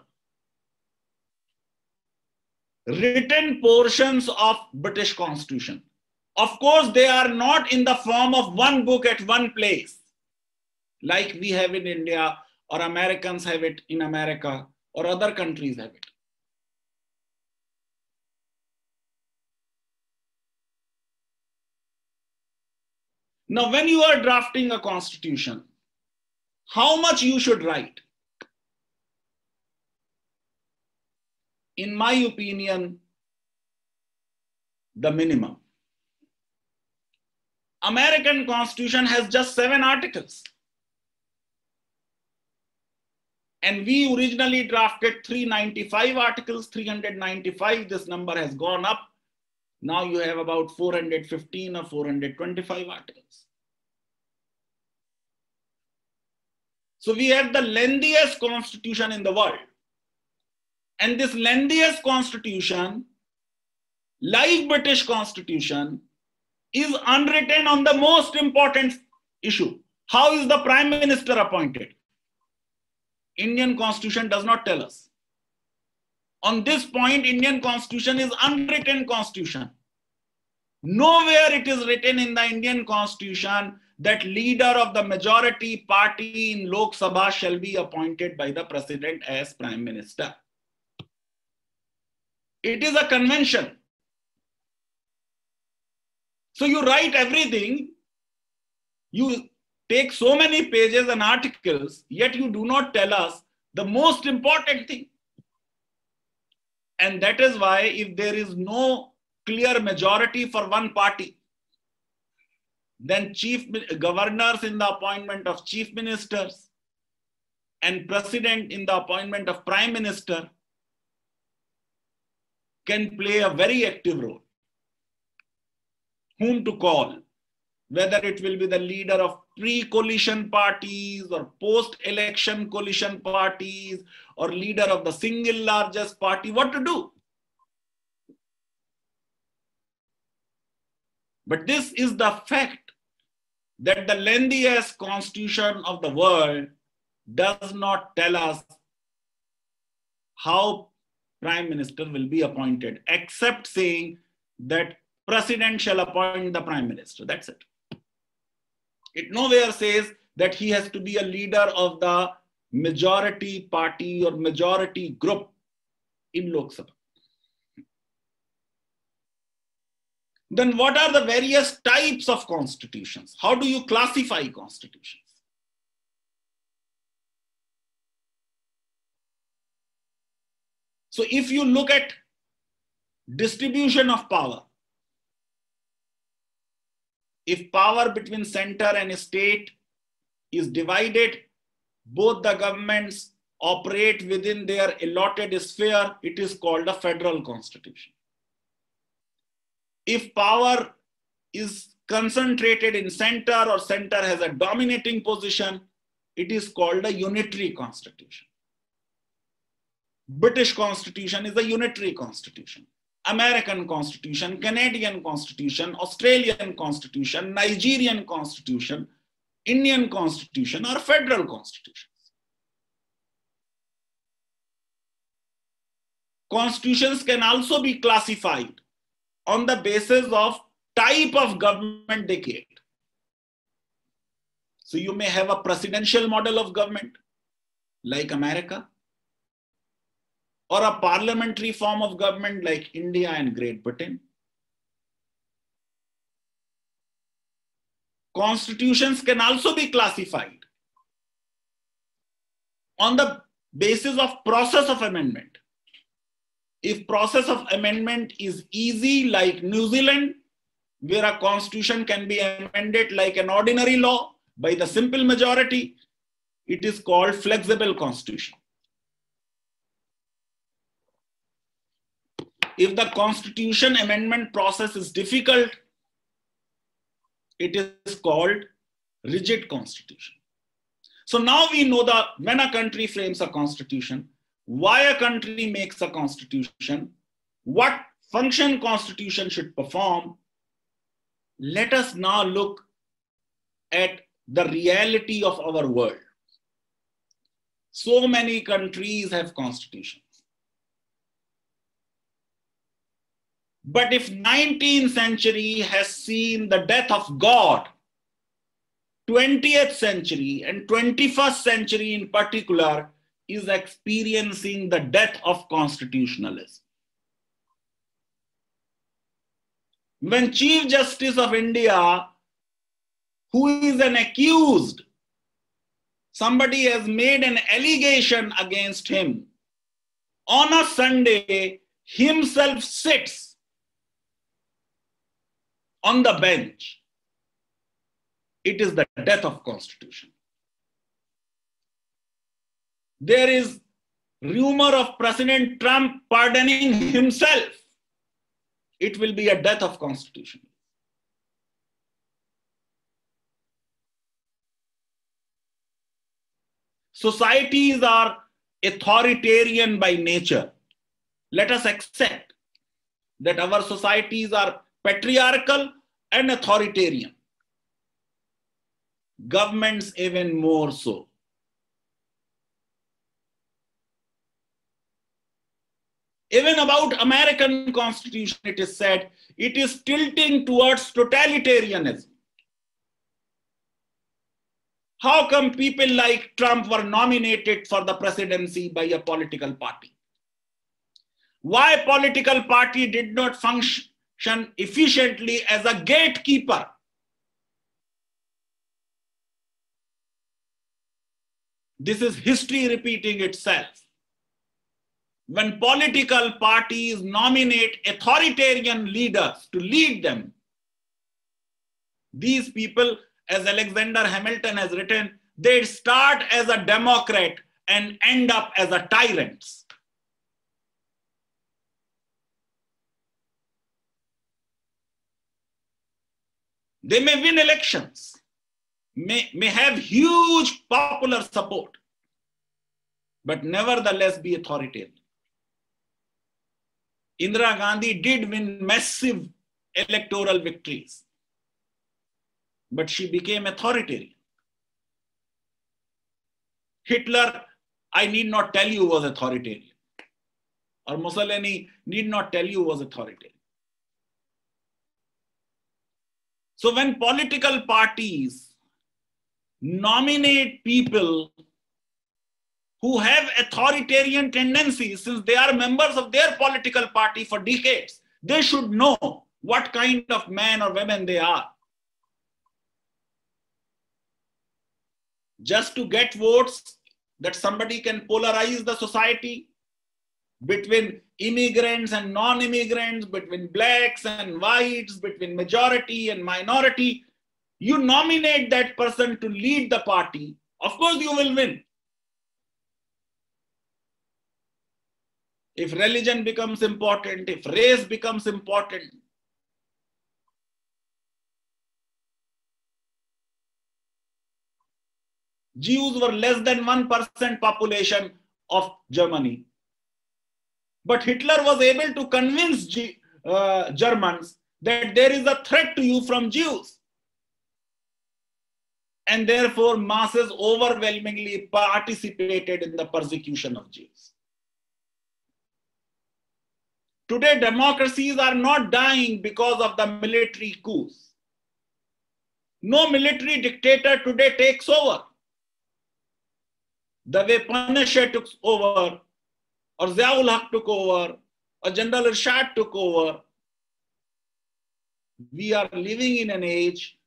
written portions of British constitution. Of course, they are not in the form of one book at one place, like we have in India or Americans have it in America or other countries have it. Now, when you are drafting a constitution, how much you should write? In my opinion, the minimum. American constitution has just seven articles. And we originally drafted 395 articles, 395. This number has gone up now you have about 415 or 425 articles. So we have the lengthiest constitution in the world. And this lengthiest constitution, like British constitution, is unwritten on the most important issue. How is the prime minister appointed? Indian constitution does not tell us. On this point, Indian constitution is unwritten constitution. Nowhere it is written in the Indian constitution that leader of the majority party in Lok Sabha shall be appointed by the president as prime minister. It is a convention. So you write everything, you take so many pages and articles, yet you do not tell us the most important thing. And that is why if there is no clear majority for one party, then chief governors in the appointment of chief ministers and president in the appointment of prime minister can play a very active role. Whom to call, whether it will be the leader of pre-coalition parties or post-election coalition parties or leader of the single largest party, what to do? But this is the fact that the lengthiest constitution of the world does not tell us how prime minister will be appointed, except saying that president shall appoint the prime minister. That's it. It nowhere says that he has to be a leader of the majority party or majority group in Lok Sabha. Then what are the various types of constitutions? How do you classify constitutions? So if you look at distribution of power, if power between center and state is divided, both the governments operate within their allotted sphere, it is called a federal constitution. If power is concentrated in center or center has a dominating position, it is called a unitary constitution. British constitution is a unitary constitution. American constitution, Canadian constitution, Australian constitution, Nigerian constitution, Indian constitution or federal constitutions. Constitutions can also be classified on the basis of type of government they create. So you may have a presidential model of government like America or a parliamentary form of government like India and Great Britain. Constitutions can also be classified on the basis of process of amendment. If process of amendment is easy like New Zealand, where a constitution can be amended like an ordinary law by the simple majority, it is called flexible constitution. If the constitution amendment process is difficult, it is called rigid constitution. So now we know that when a country frames a constitution, why a country makes a constitution, what function constitution should perform. Let us now look at the reality of our world. So many countries have constitutions. But if 19th century has seen the death of God, 20th century and 21st century in particular is experiencing the death of constitutionalism. When Chief Justice of India, who is an accused, somebody has made an allegation against him, on a Sunday himself sits on the bench, it is the death of constitution. There is rumor of President Trump pardoning himself. It will be a death of constitution. societies are authoritarian by nature. Let us accept that our societies are patriarchal and authoritarian. Governments, even more so. Even about American Constitution, it is said it is tilting towards totalitarianism. How come people like Trump were nominated for the presidency by a political party? Why political party did not function efficiently as a gatekeeper? This is history repeating itself. When political parties nominate authoritarian leaders to lead them, these people as Alexander Hamilton has written, they start as a democrat and end up as a tyrants. They may win elections, may, may have huge popular support, but nevertheless be authoritarian. Indira Gandhi did win massive electoral victories but she became authoritarian. Hitler, I need not tell you, was authoritarian. Or Mussolini need not tell you was authoritarian. So when political parties nominate people who have authoritarian tendencies, since they are members of their political party for decades, they should know what kind of man or women they are. just to get votes that somebody can polarize the society between immigrants and non-immigrants between blacks and whites between majority and minority you nominate that person to lead the party of course you will win if religion becomes important if race becomes important Jews were less than 1% population of Germany. But Hitler was able to convince G uh, Germans that there is a threat to you from Jews. And therefore, masses overwhelmingly participated in the persecution of Jews. Today, democracies are not dying because of the military coups. No military dictator today takes over the way Pinochet took over, or Ziaul Haq took over, or General Ershad took over, we are living in an age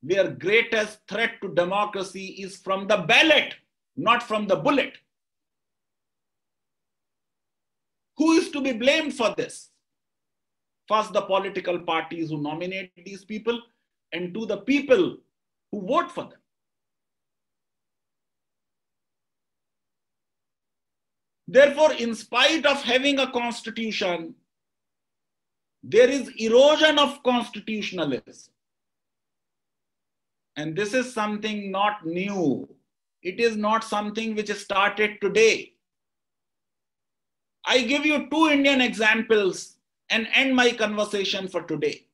where greatest threat to democracy is from the ballot, not from the bullet. Who is to be blamed for this? First, the political parties who nominate these people, and to the people who vote for them. Therefore, in spite of having a constitution, there is erosion of constitutionalism. And this is something not new. It is not something which is started today. I give you two Indian examples and end my conversation for today.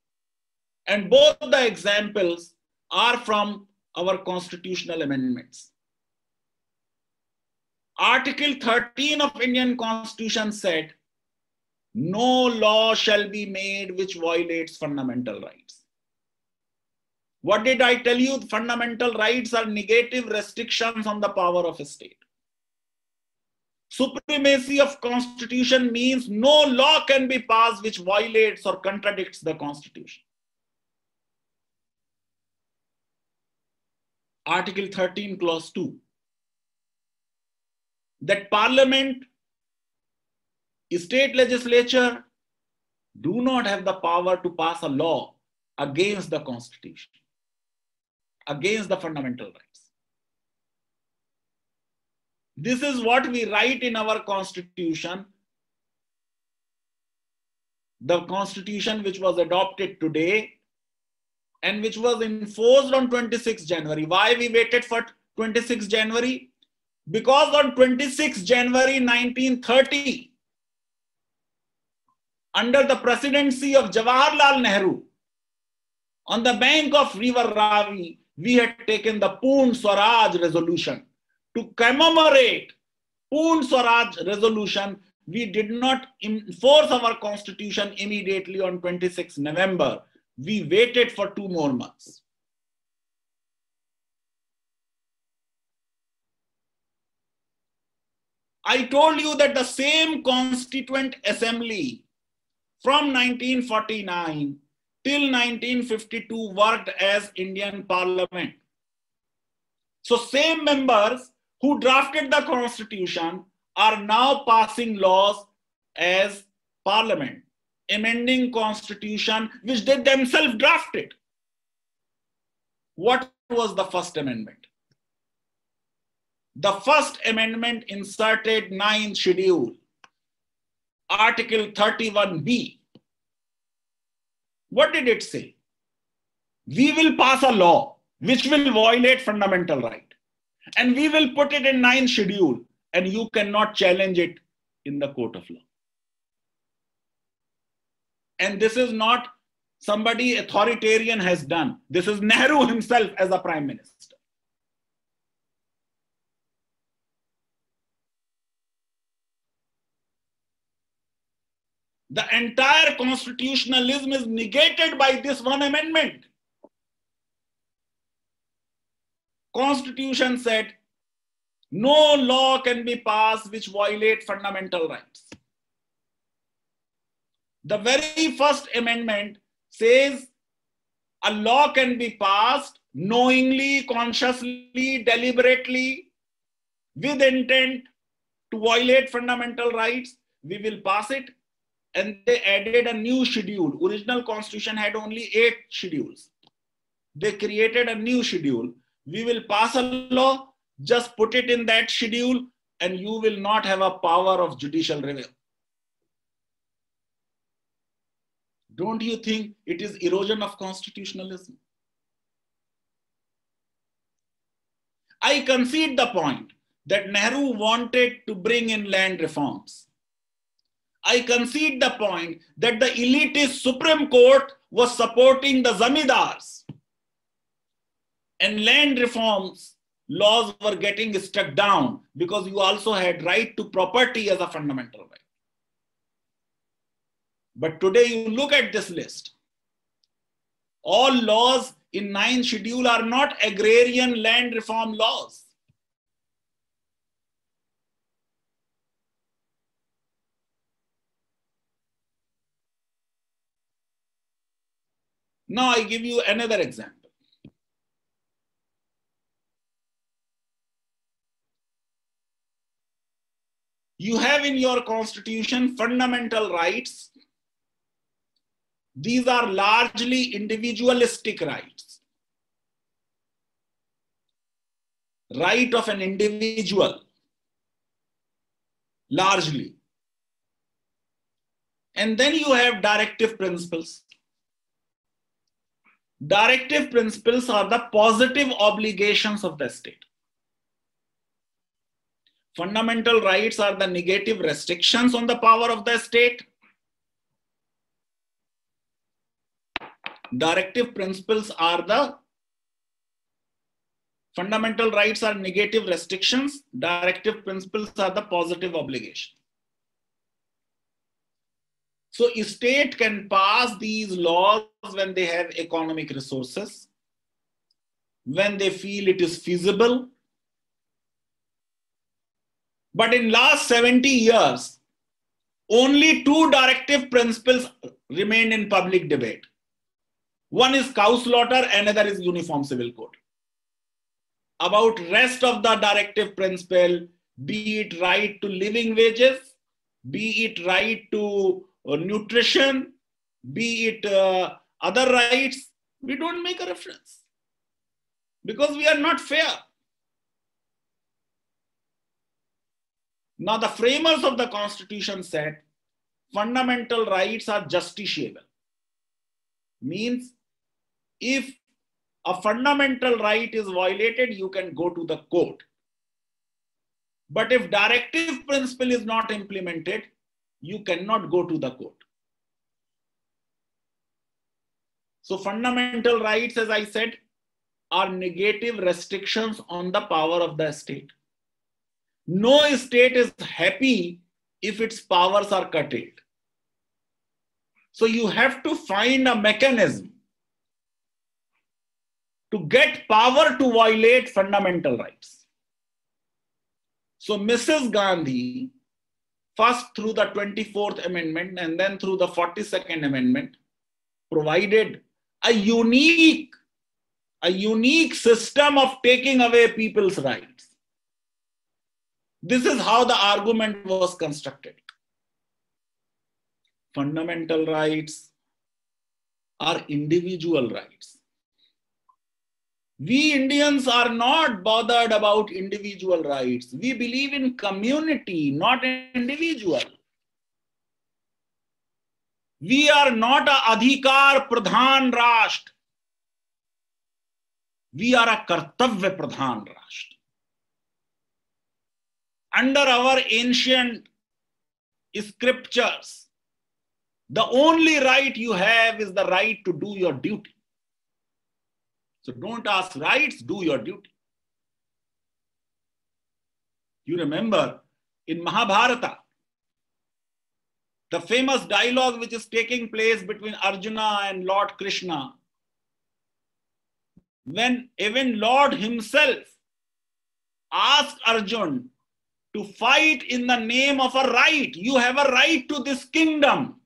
And both the examples are from our constitutional amendments. Article 13 of Indian Constitution said, no law shall be made which violates fundamental rights. What did I tell you? Fundamental rights are negative restrictions on the power of a state. Supremacy of constitution means no law can be passed which violates or contradicts the constitution. Article 13, clause 2 that parliament, state legislature do not have the power to pass a law against the constitution, against the fundamental rights. This is what we write in our constitution. The constitution which was adopted today and which was enforced on 26 January. Why we waited for 26 January? Because on 26 January 1930, under the presidency of Jawaharlal Nehru, on the bank of river Ravi, we had taken the Purna Swaraj resolution to commemorate Purna Swaraj resolution. We did not enforce our constitution immediately on 26 November. We waited for two more months. I told you that the same Constituent Assembly from 1949 till 1952 worked as Indian Parliament. So same members who drafted the constitution are now passing laws as parliament, amending constitution which they themselves drafted. What was the first amendment? The first amendment inserted ninth schedule, Article 31B. What did it say? We will pass a law which will violate fundamental right. And we will put it in ninth schedule and you cannot challenge it in the court of law. And this is not somebody authoritarian has done. This is Nehru himself as a prime minister. The entire constitutionalism is negated by this one amendment. Constitution said no law can be passed which violate fundamental rights. The very first amendment says a law can be passed knowingly, consciously, deliberately, with intent to violate fundamental rights. We will pass it and they added a new schedule. Original constitution had only eight schedules. They created a new schedule. We will pass a law, just put it in that schedule, and you will not have a power of judicial review. Don't you think it is erosion of constitutionalism? I concede the point that Nehru wanted to bring in land reforms. I concede the point that the elitist Supreme Court was supporting the zamindars. And land reforms laws were getting struck down because you also had right to property as a fundamental right. But today you look at this list. All laws in ninth schedule are not agrarian land reform laws. Now I give you another example. You have in your constitution fundamental rights. These are largely individualistic rights. Right of an individual, largely. And then you have directive principles. Directive principles are the positive obligations of the state. Fundamental rights are the negative restrictions on the power of the state. Directive principles are the fundamental rights are negative restrictions. Directive principles are the positive obligation. So a state can pass these laws when they have economic resources, when they feel it is feasible. But in last 70 years, only two directive principles remain in public debate. One is cow slaughter, another is uniform civil code. About rest of the directive principle, be it right to living wages, be it right to nutrition, be it uh, other rights, we don't make a reference because we are not fair. Now, the framers of the Constitution said fundamental rights are justiciable. Means if a fundamental right is violated, you can go to the court. But if directive principle is not implemented, you cannot go to the court. So fundamental rights, as I said, are negative restrictions on the power of the state. No state is happy if its powers are curtailed. So you have to find a mechanism to get power to violate fundamental rights. So Mrs. Gandhi, first through the 24th Amendment and then through the 42nd Amendment, provided a unique, a unique system of taking away people's rights. This is how the argument was constructed. Fundamental rights are individual rights. We Indians are not bothered about individual rights. We believe in community, not individual. We are not a adhikar pradhan rashtra. We are a kartavya pradhan rashtra. Under our ancient scriptures, the only right you have is the right to do your duty. So don't ask rights, do your duty. You remember in Mahabharata, the famous dialogue which is taking place between Arjuna and Lord Krishna, when even Lord himself asked Arjun to fight in the name of a right. You have a right to this kingdom.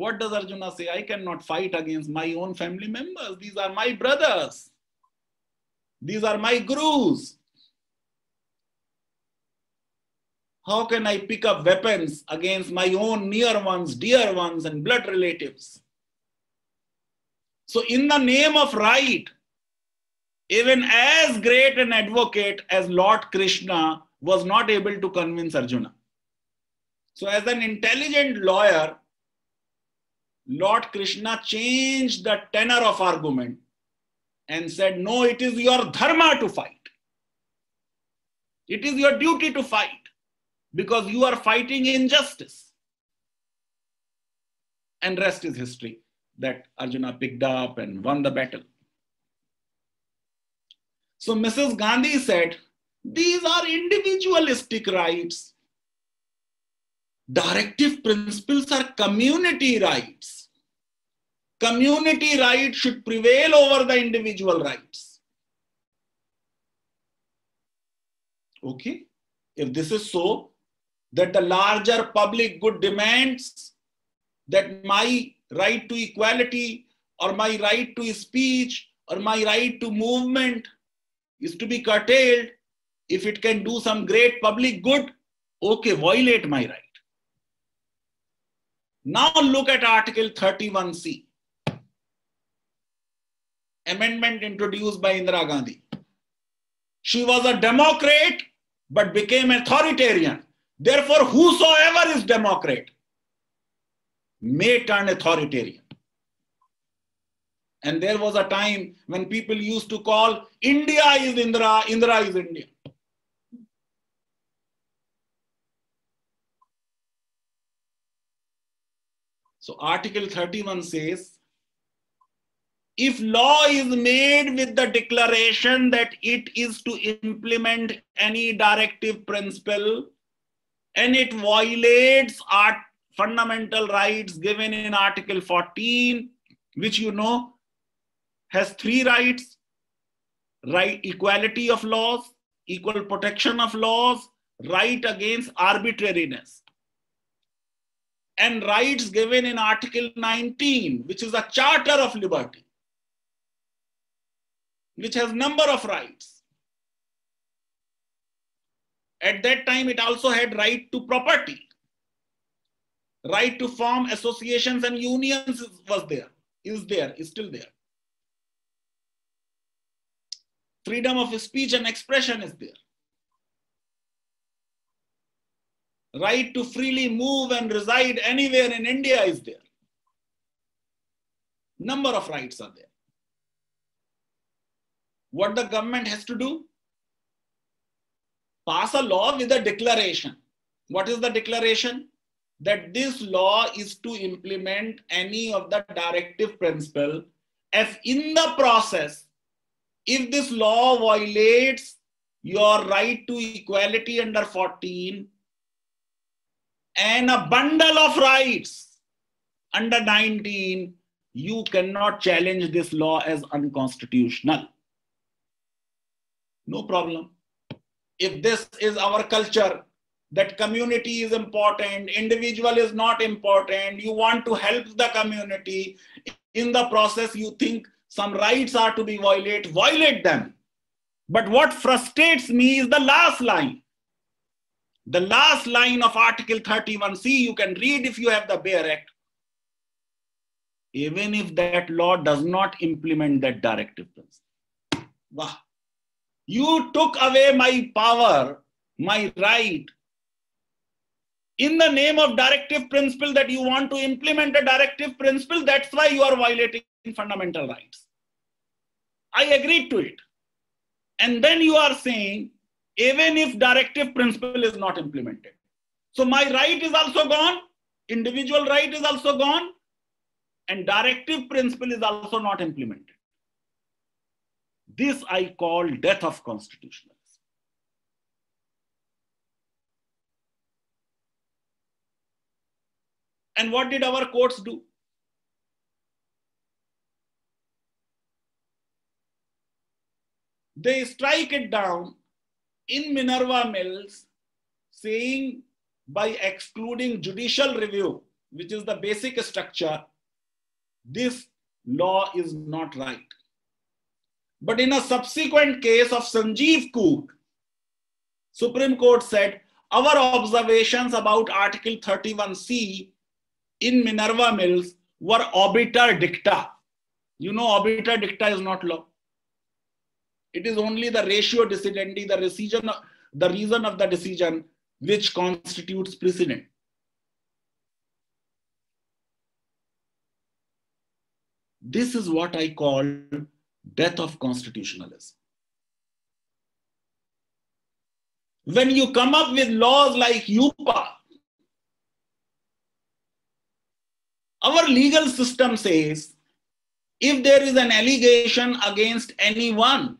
What does Arjuna say? I cannot fight against my own family members. These are my brothers. These are my gurus. How can I pick up weapons against my own near ones, dear ones, and blood relatives? So, in the name of right, even as great an advocate as Lord Krishna was not able to convince Arjuna. So, as an intelligent lawyer, Lord Krishna changed the tenor of argument and said, No, it is your dharma to fight. It is your duty to fight because you are fighting injustice. And rest is history that Arjuna picked up and won the battle. So Mrs. Gandhi said, These are individualistic rights. Directive principles are community rights community rights should prevail over the individual rights. Okay, if this is so, that the larger public good demands that my right to equality or my right to speech or my right to movement is to be curtailed, if it can do some great public good, okay, violate my right. Now look at Article 31C amendment introduced by Indira Gandhi. She was a Democrat but became authoritarian. Therefore, whosoever is Democrat may turn authoritarian. And there was a time when people used to call India is Indra, Indra is India. So Article 31 says if law is made with the declaration that it is to implement any directive principle and it violates our fundamental rights given in article 14 which you know has three rights right equality of laws equal protection of laws right against arbitrariness and rights given in article 19 which is a charter of liberty which has number of rights. At that time, it also had right to property. Right to form associations and unions was there, is there, is still there. Freedom of speech and expression is there. Right to freely move and reside anywhere in India is there. Number of rights are there what the government has to do? pass a law with a declaration. What is the declaration? That this law is to implement any of the directive principle if in the process, if this law violates your right to equality under 14 and a bundle of rights under 19, you cannot challenge this law as unconstitutional. No problem. If this is our culture, that community is important, individual is not important, you want to help the community, in the process you think some rights are to be violated, violate them. But what frustrates me is the last line. The last line of Article 31C, you can read if you have the Bare Act. Even if that law does not implement that directive principle. You took away my power, my right, in the name of directive principle that you want to implement a directive principle, that's why you are violating fundamental rights. I agreed to it. And then you are saying, even if directive principle is not implemented. So my right is also gone, individual right is also gone, and directive principle is also not implemented. This I call death of constitutionalism. And what did our courts do? They strike it down in Minerva Mills, saying by excluding judicial review, which is the basic structure, this law is not right. But in a subsequent case of Sanjeev Coke, Supreme Court said, our observations about Article 31C in Minerva Mills were obiter dicta. You know, obiter dicta is not law. It is only the ratio decidendi, the decision, the reason of the decision, which constitutes precedent. This is what I call death of constitutionalism. When you come up with laws like UAPA, Our legal system says if there is an allegation against anyone,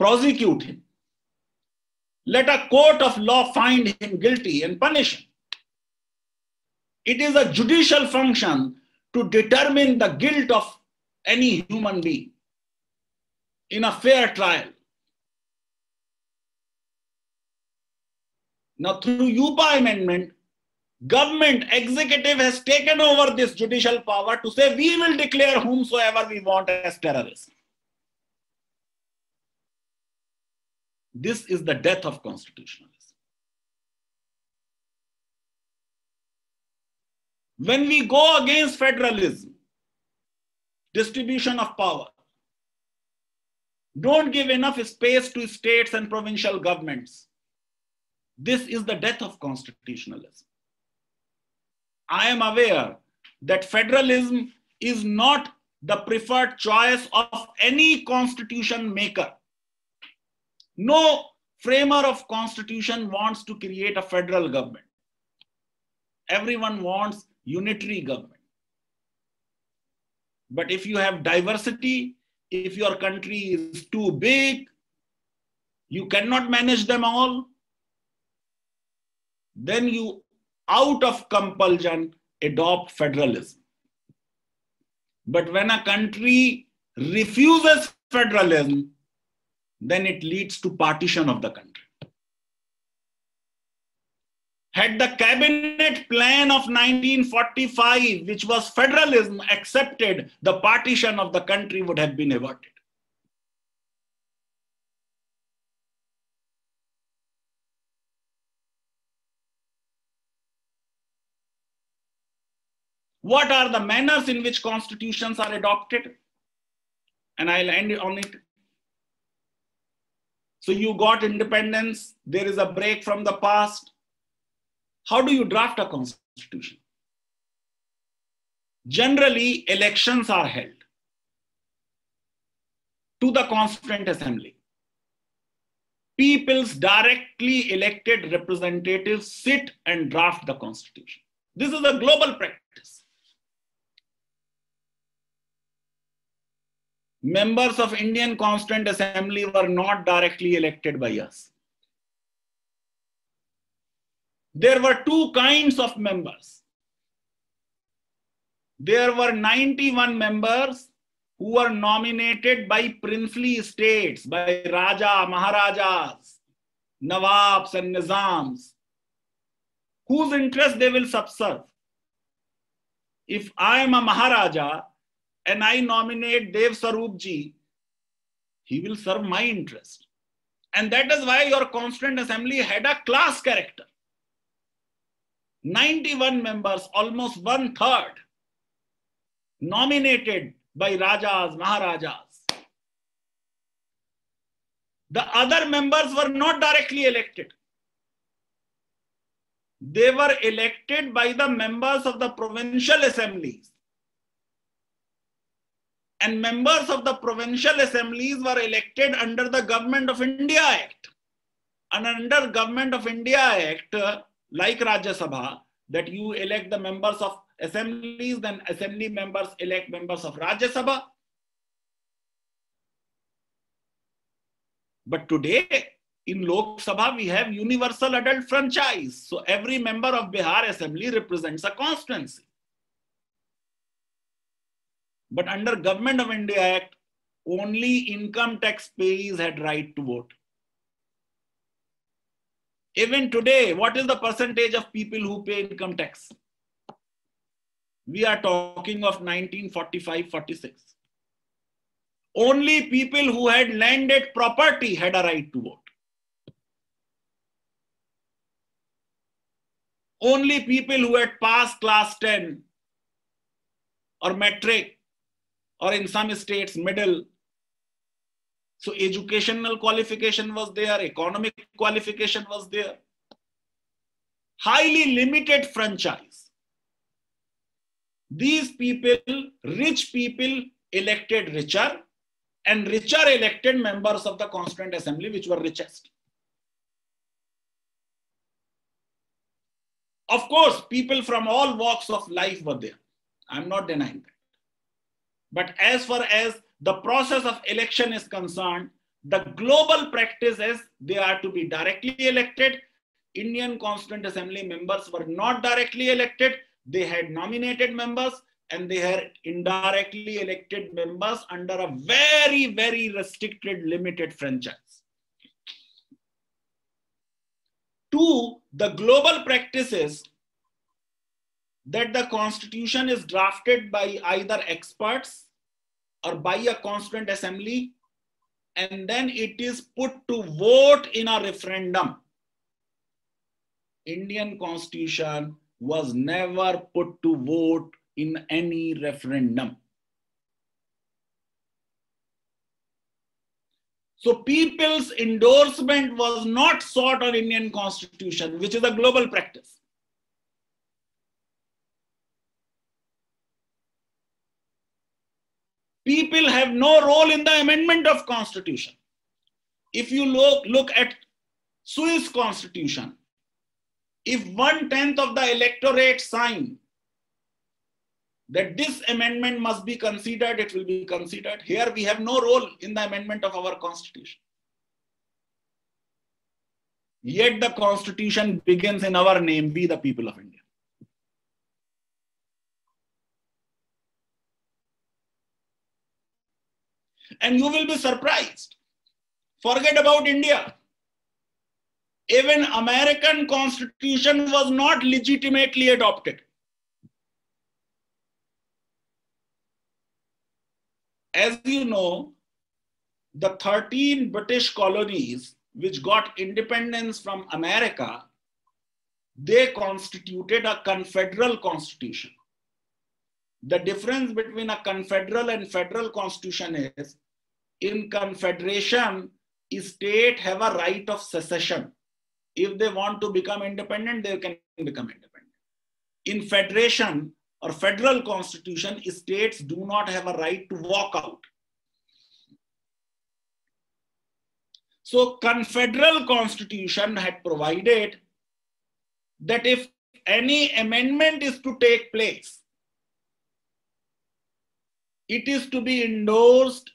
prosecute him. Let a court of law find him guilty and punish him. It is a judicial function to determine the guilt of any human being in a fair trial. Now, through UAPA amendment, government executive has taken over this judicial power to say we will declare whomsoever we want as terrorists. This is the death of constitutionalism. When we go against federalism, distribution of power, don't give enough space to states and provincial governments. This is the death of constitutionalism. I am aware that federalism is not the preferred choice of any constitution maker. No framer of constitution wants to create a federal government. Everyone wants unitary government. But if you have diversity, if your country is too big, you cannot manage them all, then you out of compulsion adopt federalism. But when a country refuses federalism, then it leads to partition of the country. Had the cabinet plan of 1945, which was federalism, accepted, the partition of the country would have been averted. What are the manners in which constitutions are adopted? And I'll end on it. So you got independence, there is a break from the past. How do you draft a constitution? Generally, elections are held to the Constituent Assembly. people's directly elected representatives sit and draft the constitution. This is a global practice. Members of Indian Constituent Assembly were not directly elected by us. There were two kinds of members. There were 91 members who were nominated by princely states, by Raja, Maharajas, Nawabs, and Nizams, whose interest they will subserve. If I am a Maharaja and I nominate Dev Swarupji, he will serve my interest. And that is why your Constituent Assembly had a class character. 91 members, almost one third, nominated by Rajas, Maharajas. The other members were not directly elected. They were elected by the members of the provincial assemblies. And members of the provincial assemblies were elected under the Government of India Act. And under Government of India Act, like Rajya Sabha, that you elect the members of assemblies, then assembly members elect members of Rajya Sabha. But today in Lok Sabha, we have universal adult franchise. So every member of Bihar assembly represents a constituency. But under Government of India Act, only income tax payers had right to vote. Even today, what is the percentage of people who pay income tax? We are talking of 1945-46. Only people who had landed property had a right to vote. Only people who had passed class 10 or matric or in some states middle so educational qualification was there, economic qualification was there. Highly limited franchise. These people, rich people elected richer and richer elected members of the Constituent Assembly which were richest. Of course, people from all walks of life were there. I'm not denying that. But as far as the process of election is concerned, the global practice is they are to be directly elected. Indian Constituent Assembly members were not directly elected. They had nominated members and they had indirectly elected members under a very, very restricted, limited franchise. Two, the global practice is that the constitution is drafted by either experts or by a constituent assembly and then it is put to vote in a referendum. Indian constitution was never put to vote in any referendum. So people's endorsement was not sought on Indian constitution, which is a global practice. People have no role in the amendment of constitution. If you look, look at Swiss constitution, if one tenth of the electorate sign that this amendment must be considered, it will be considered. Here we have no role in the amendment of our constitution. Yet the constitution begins in our name, we the people of India. And you will be surprised. Forget about India. Even American constitution was not legitimately adopted. As you know, the 13 British colonies which got independence from America, they constituted a confederal constitution. The difference between a confederal and federal constitution is in confederation, state have a right of secession. If they want to become independent, they can become independent. In federation or federal constitution, states do not have a right to walk out. So confederal constitution had provided that if any amendment is to take place, it is to be endorsed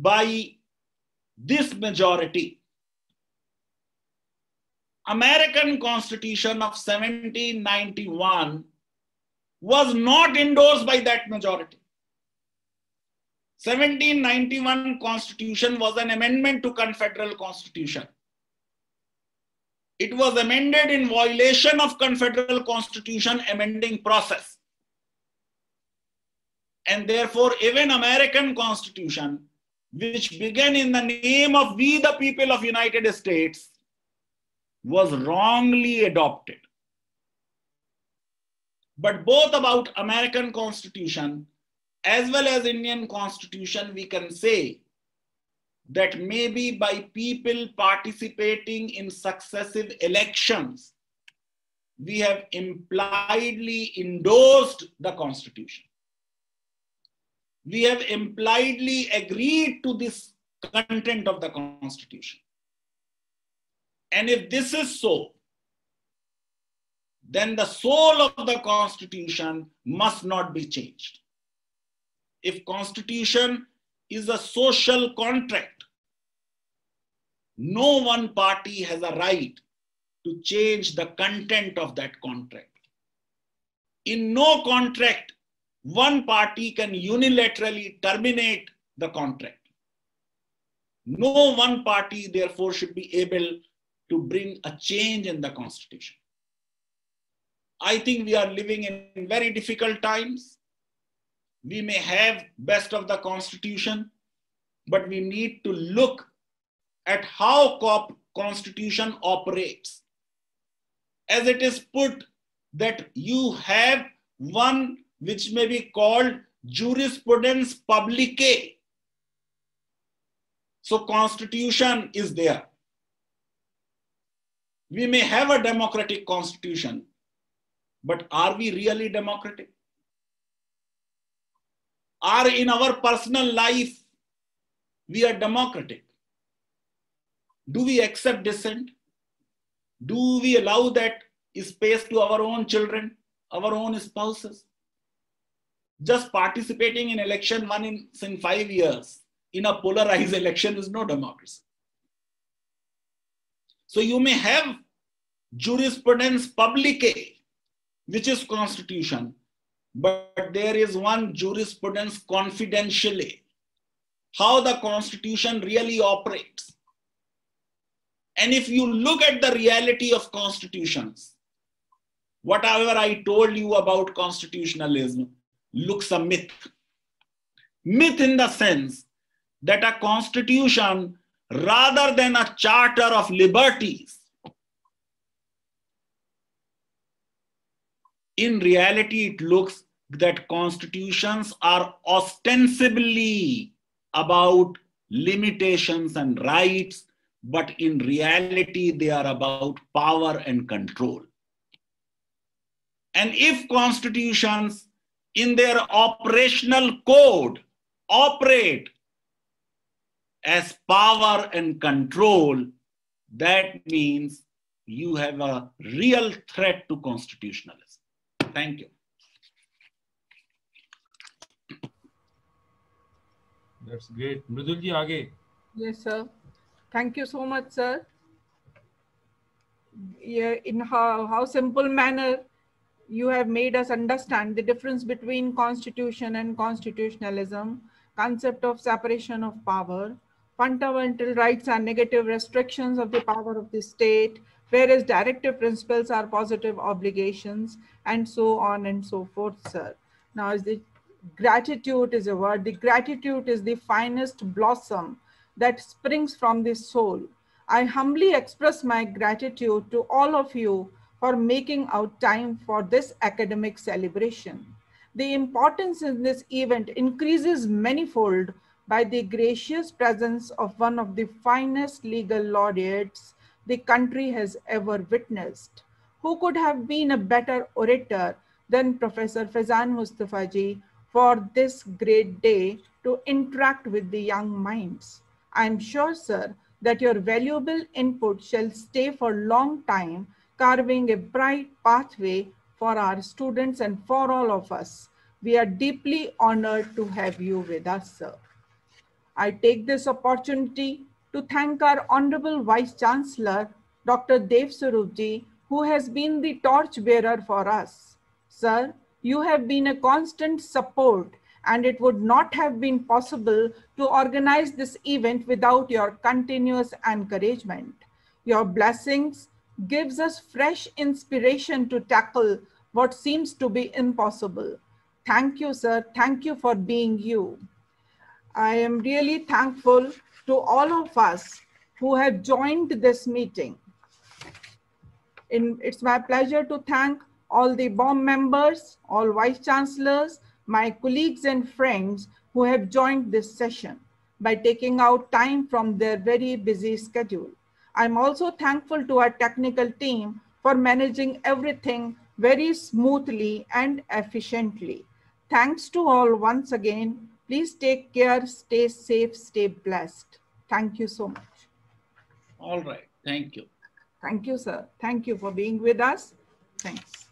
by this majority. American Constitution of 1791 was not endorsed by that majority. 1791 Constitution was an amendment to Confederal Constitution. It was amended in violation of Confederal Constitution amending process. And therefore, even American Constitution, which began in the name of we the people of United States, was wrongly adopted. But both about American Constitution as well as Indian Constitution, we can say that maybe by people participating in successive elections, we have impliedly endorsed the Constitution. We have impliedly agreed to this content of the Constitution. And if this is so, then the soul of the Constitution must not be changed. If Constitution is a social contract, no one party has a right to change the content of that contract. In no contract, one party can unilaterally terminate the contract. No one party, therefore, should be able to bring a change in the constitution. I think we are living in very difficult times. We may have best of the constitution, but we need to look at how COP constitution operates. As it is put that you have one which may be called jurisprudence publique. So constitution is there. We may have a democratic constitution, but are we really democratic? Are in our personal life we are democratic? Do we accept dissent? Do we allow that space to our own children, our own spouses? Just participating in election one in, in five years in a polarized election is no democracy. So you may have jurisprudence publique, which is constitution, but there is one jurisprudence confidentially, how the constitution really operates. And if you look at the reality of constitutions, whatever I told you about constitutionalism looks a myth. Myth in the sense that a constitution, rather than a charter of liberties, in reality, it looks that constitutions are ostensibly about limitations and rights, but in reality, they are about power and control. And if constitutions in their operational code operate as power and control, that means you have a real threat to constitutionalism. Thank you. That's great. Mridul ji, aage. Yes, sir. Thank you so much, sir. Yeah, in how, how simple manner you have made us understand the difference between constitution and constitutionalism, concept of separation of power, fundamental rights are negative restrictions of the power of the state, whereas directive principles are positive obligations, and so on and so forth, sir. Now, as the gratitude is a word, the gratitude is the finest blossom that springs from the soul. I humbly express my gratitude to all of you for making out time for this academic celebration. The importance in this event increases manifold by the gracious presence of one of the finest legal laureates the country has ever witnessed. Who could have been a better orator than Professor Faizan Mustafaji for this great day to interact with the young minds? I'm sure, sir, that your valuable input shall stay for long time, carving a bright pathway for our students and for all of us. We are deeply honored to have you with us, sir. I take this opportunity to thank our Honorable Vice Chancellor, Dr. Dev Swarupji, who has been the torchbearer for us. Sir, you have been a constant support and it would not have been possible to organize this event without your continuous encouragement. Your blessings gives us fresh inspiration to tackle what seems to be impossible. Thank you, sir. Thank you for being you. I am really thankful to all of us who have joined this meeting. In, it's my pleasure to thank all the BOM members, all vice chancellors, my colleagues and friends who have joined this session by taking out time from their very busy schedule. I'm also thankful to our technical team for managing everything very smoothly and efficiently. Thanks to all once again. Please take care, stay safe, stay blessed. Thank you so much. All right. Thank you. Thank you, sir. Thank you for being with us. Thanks.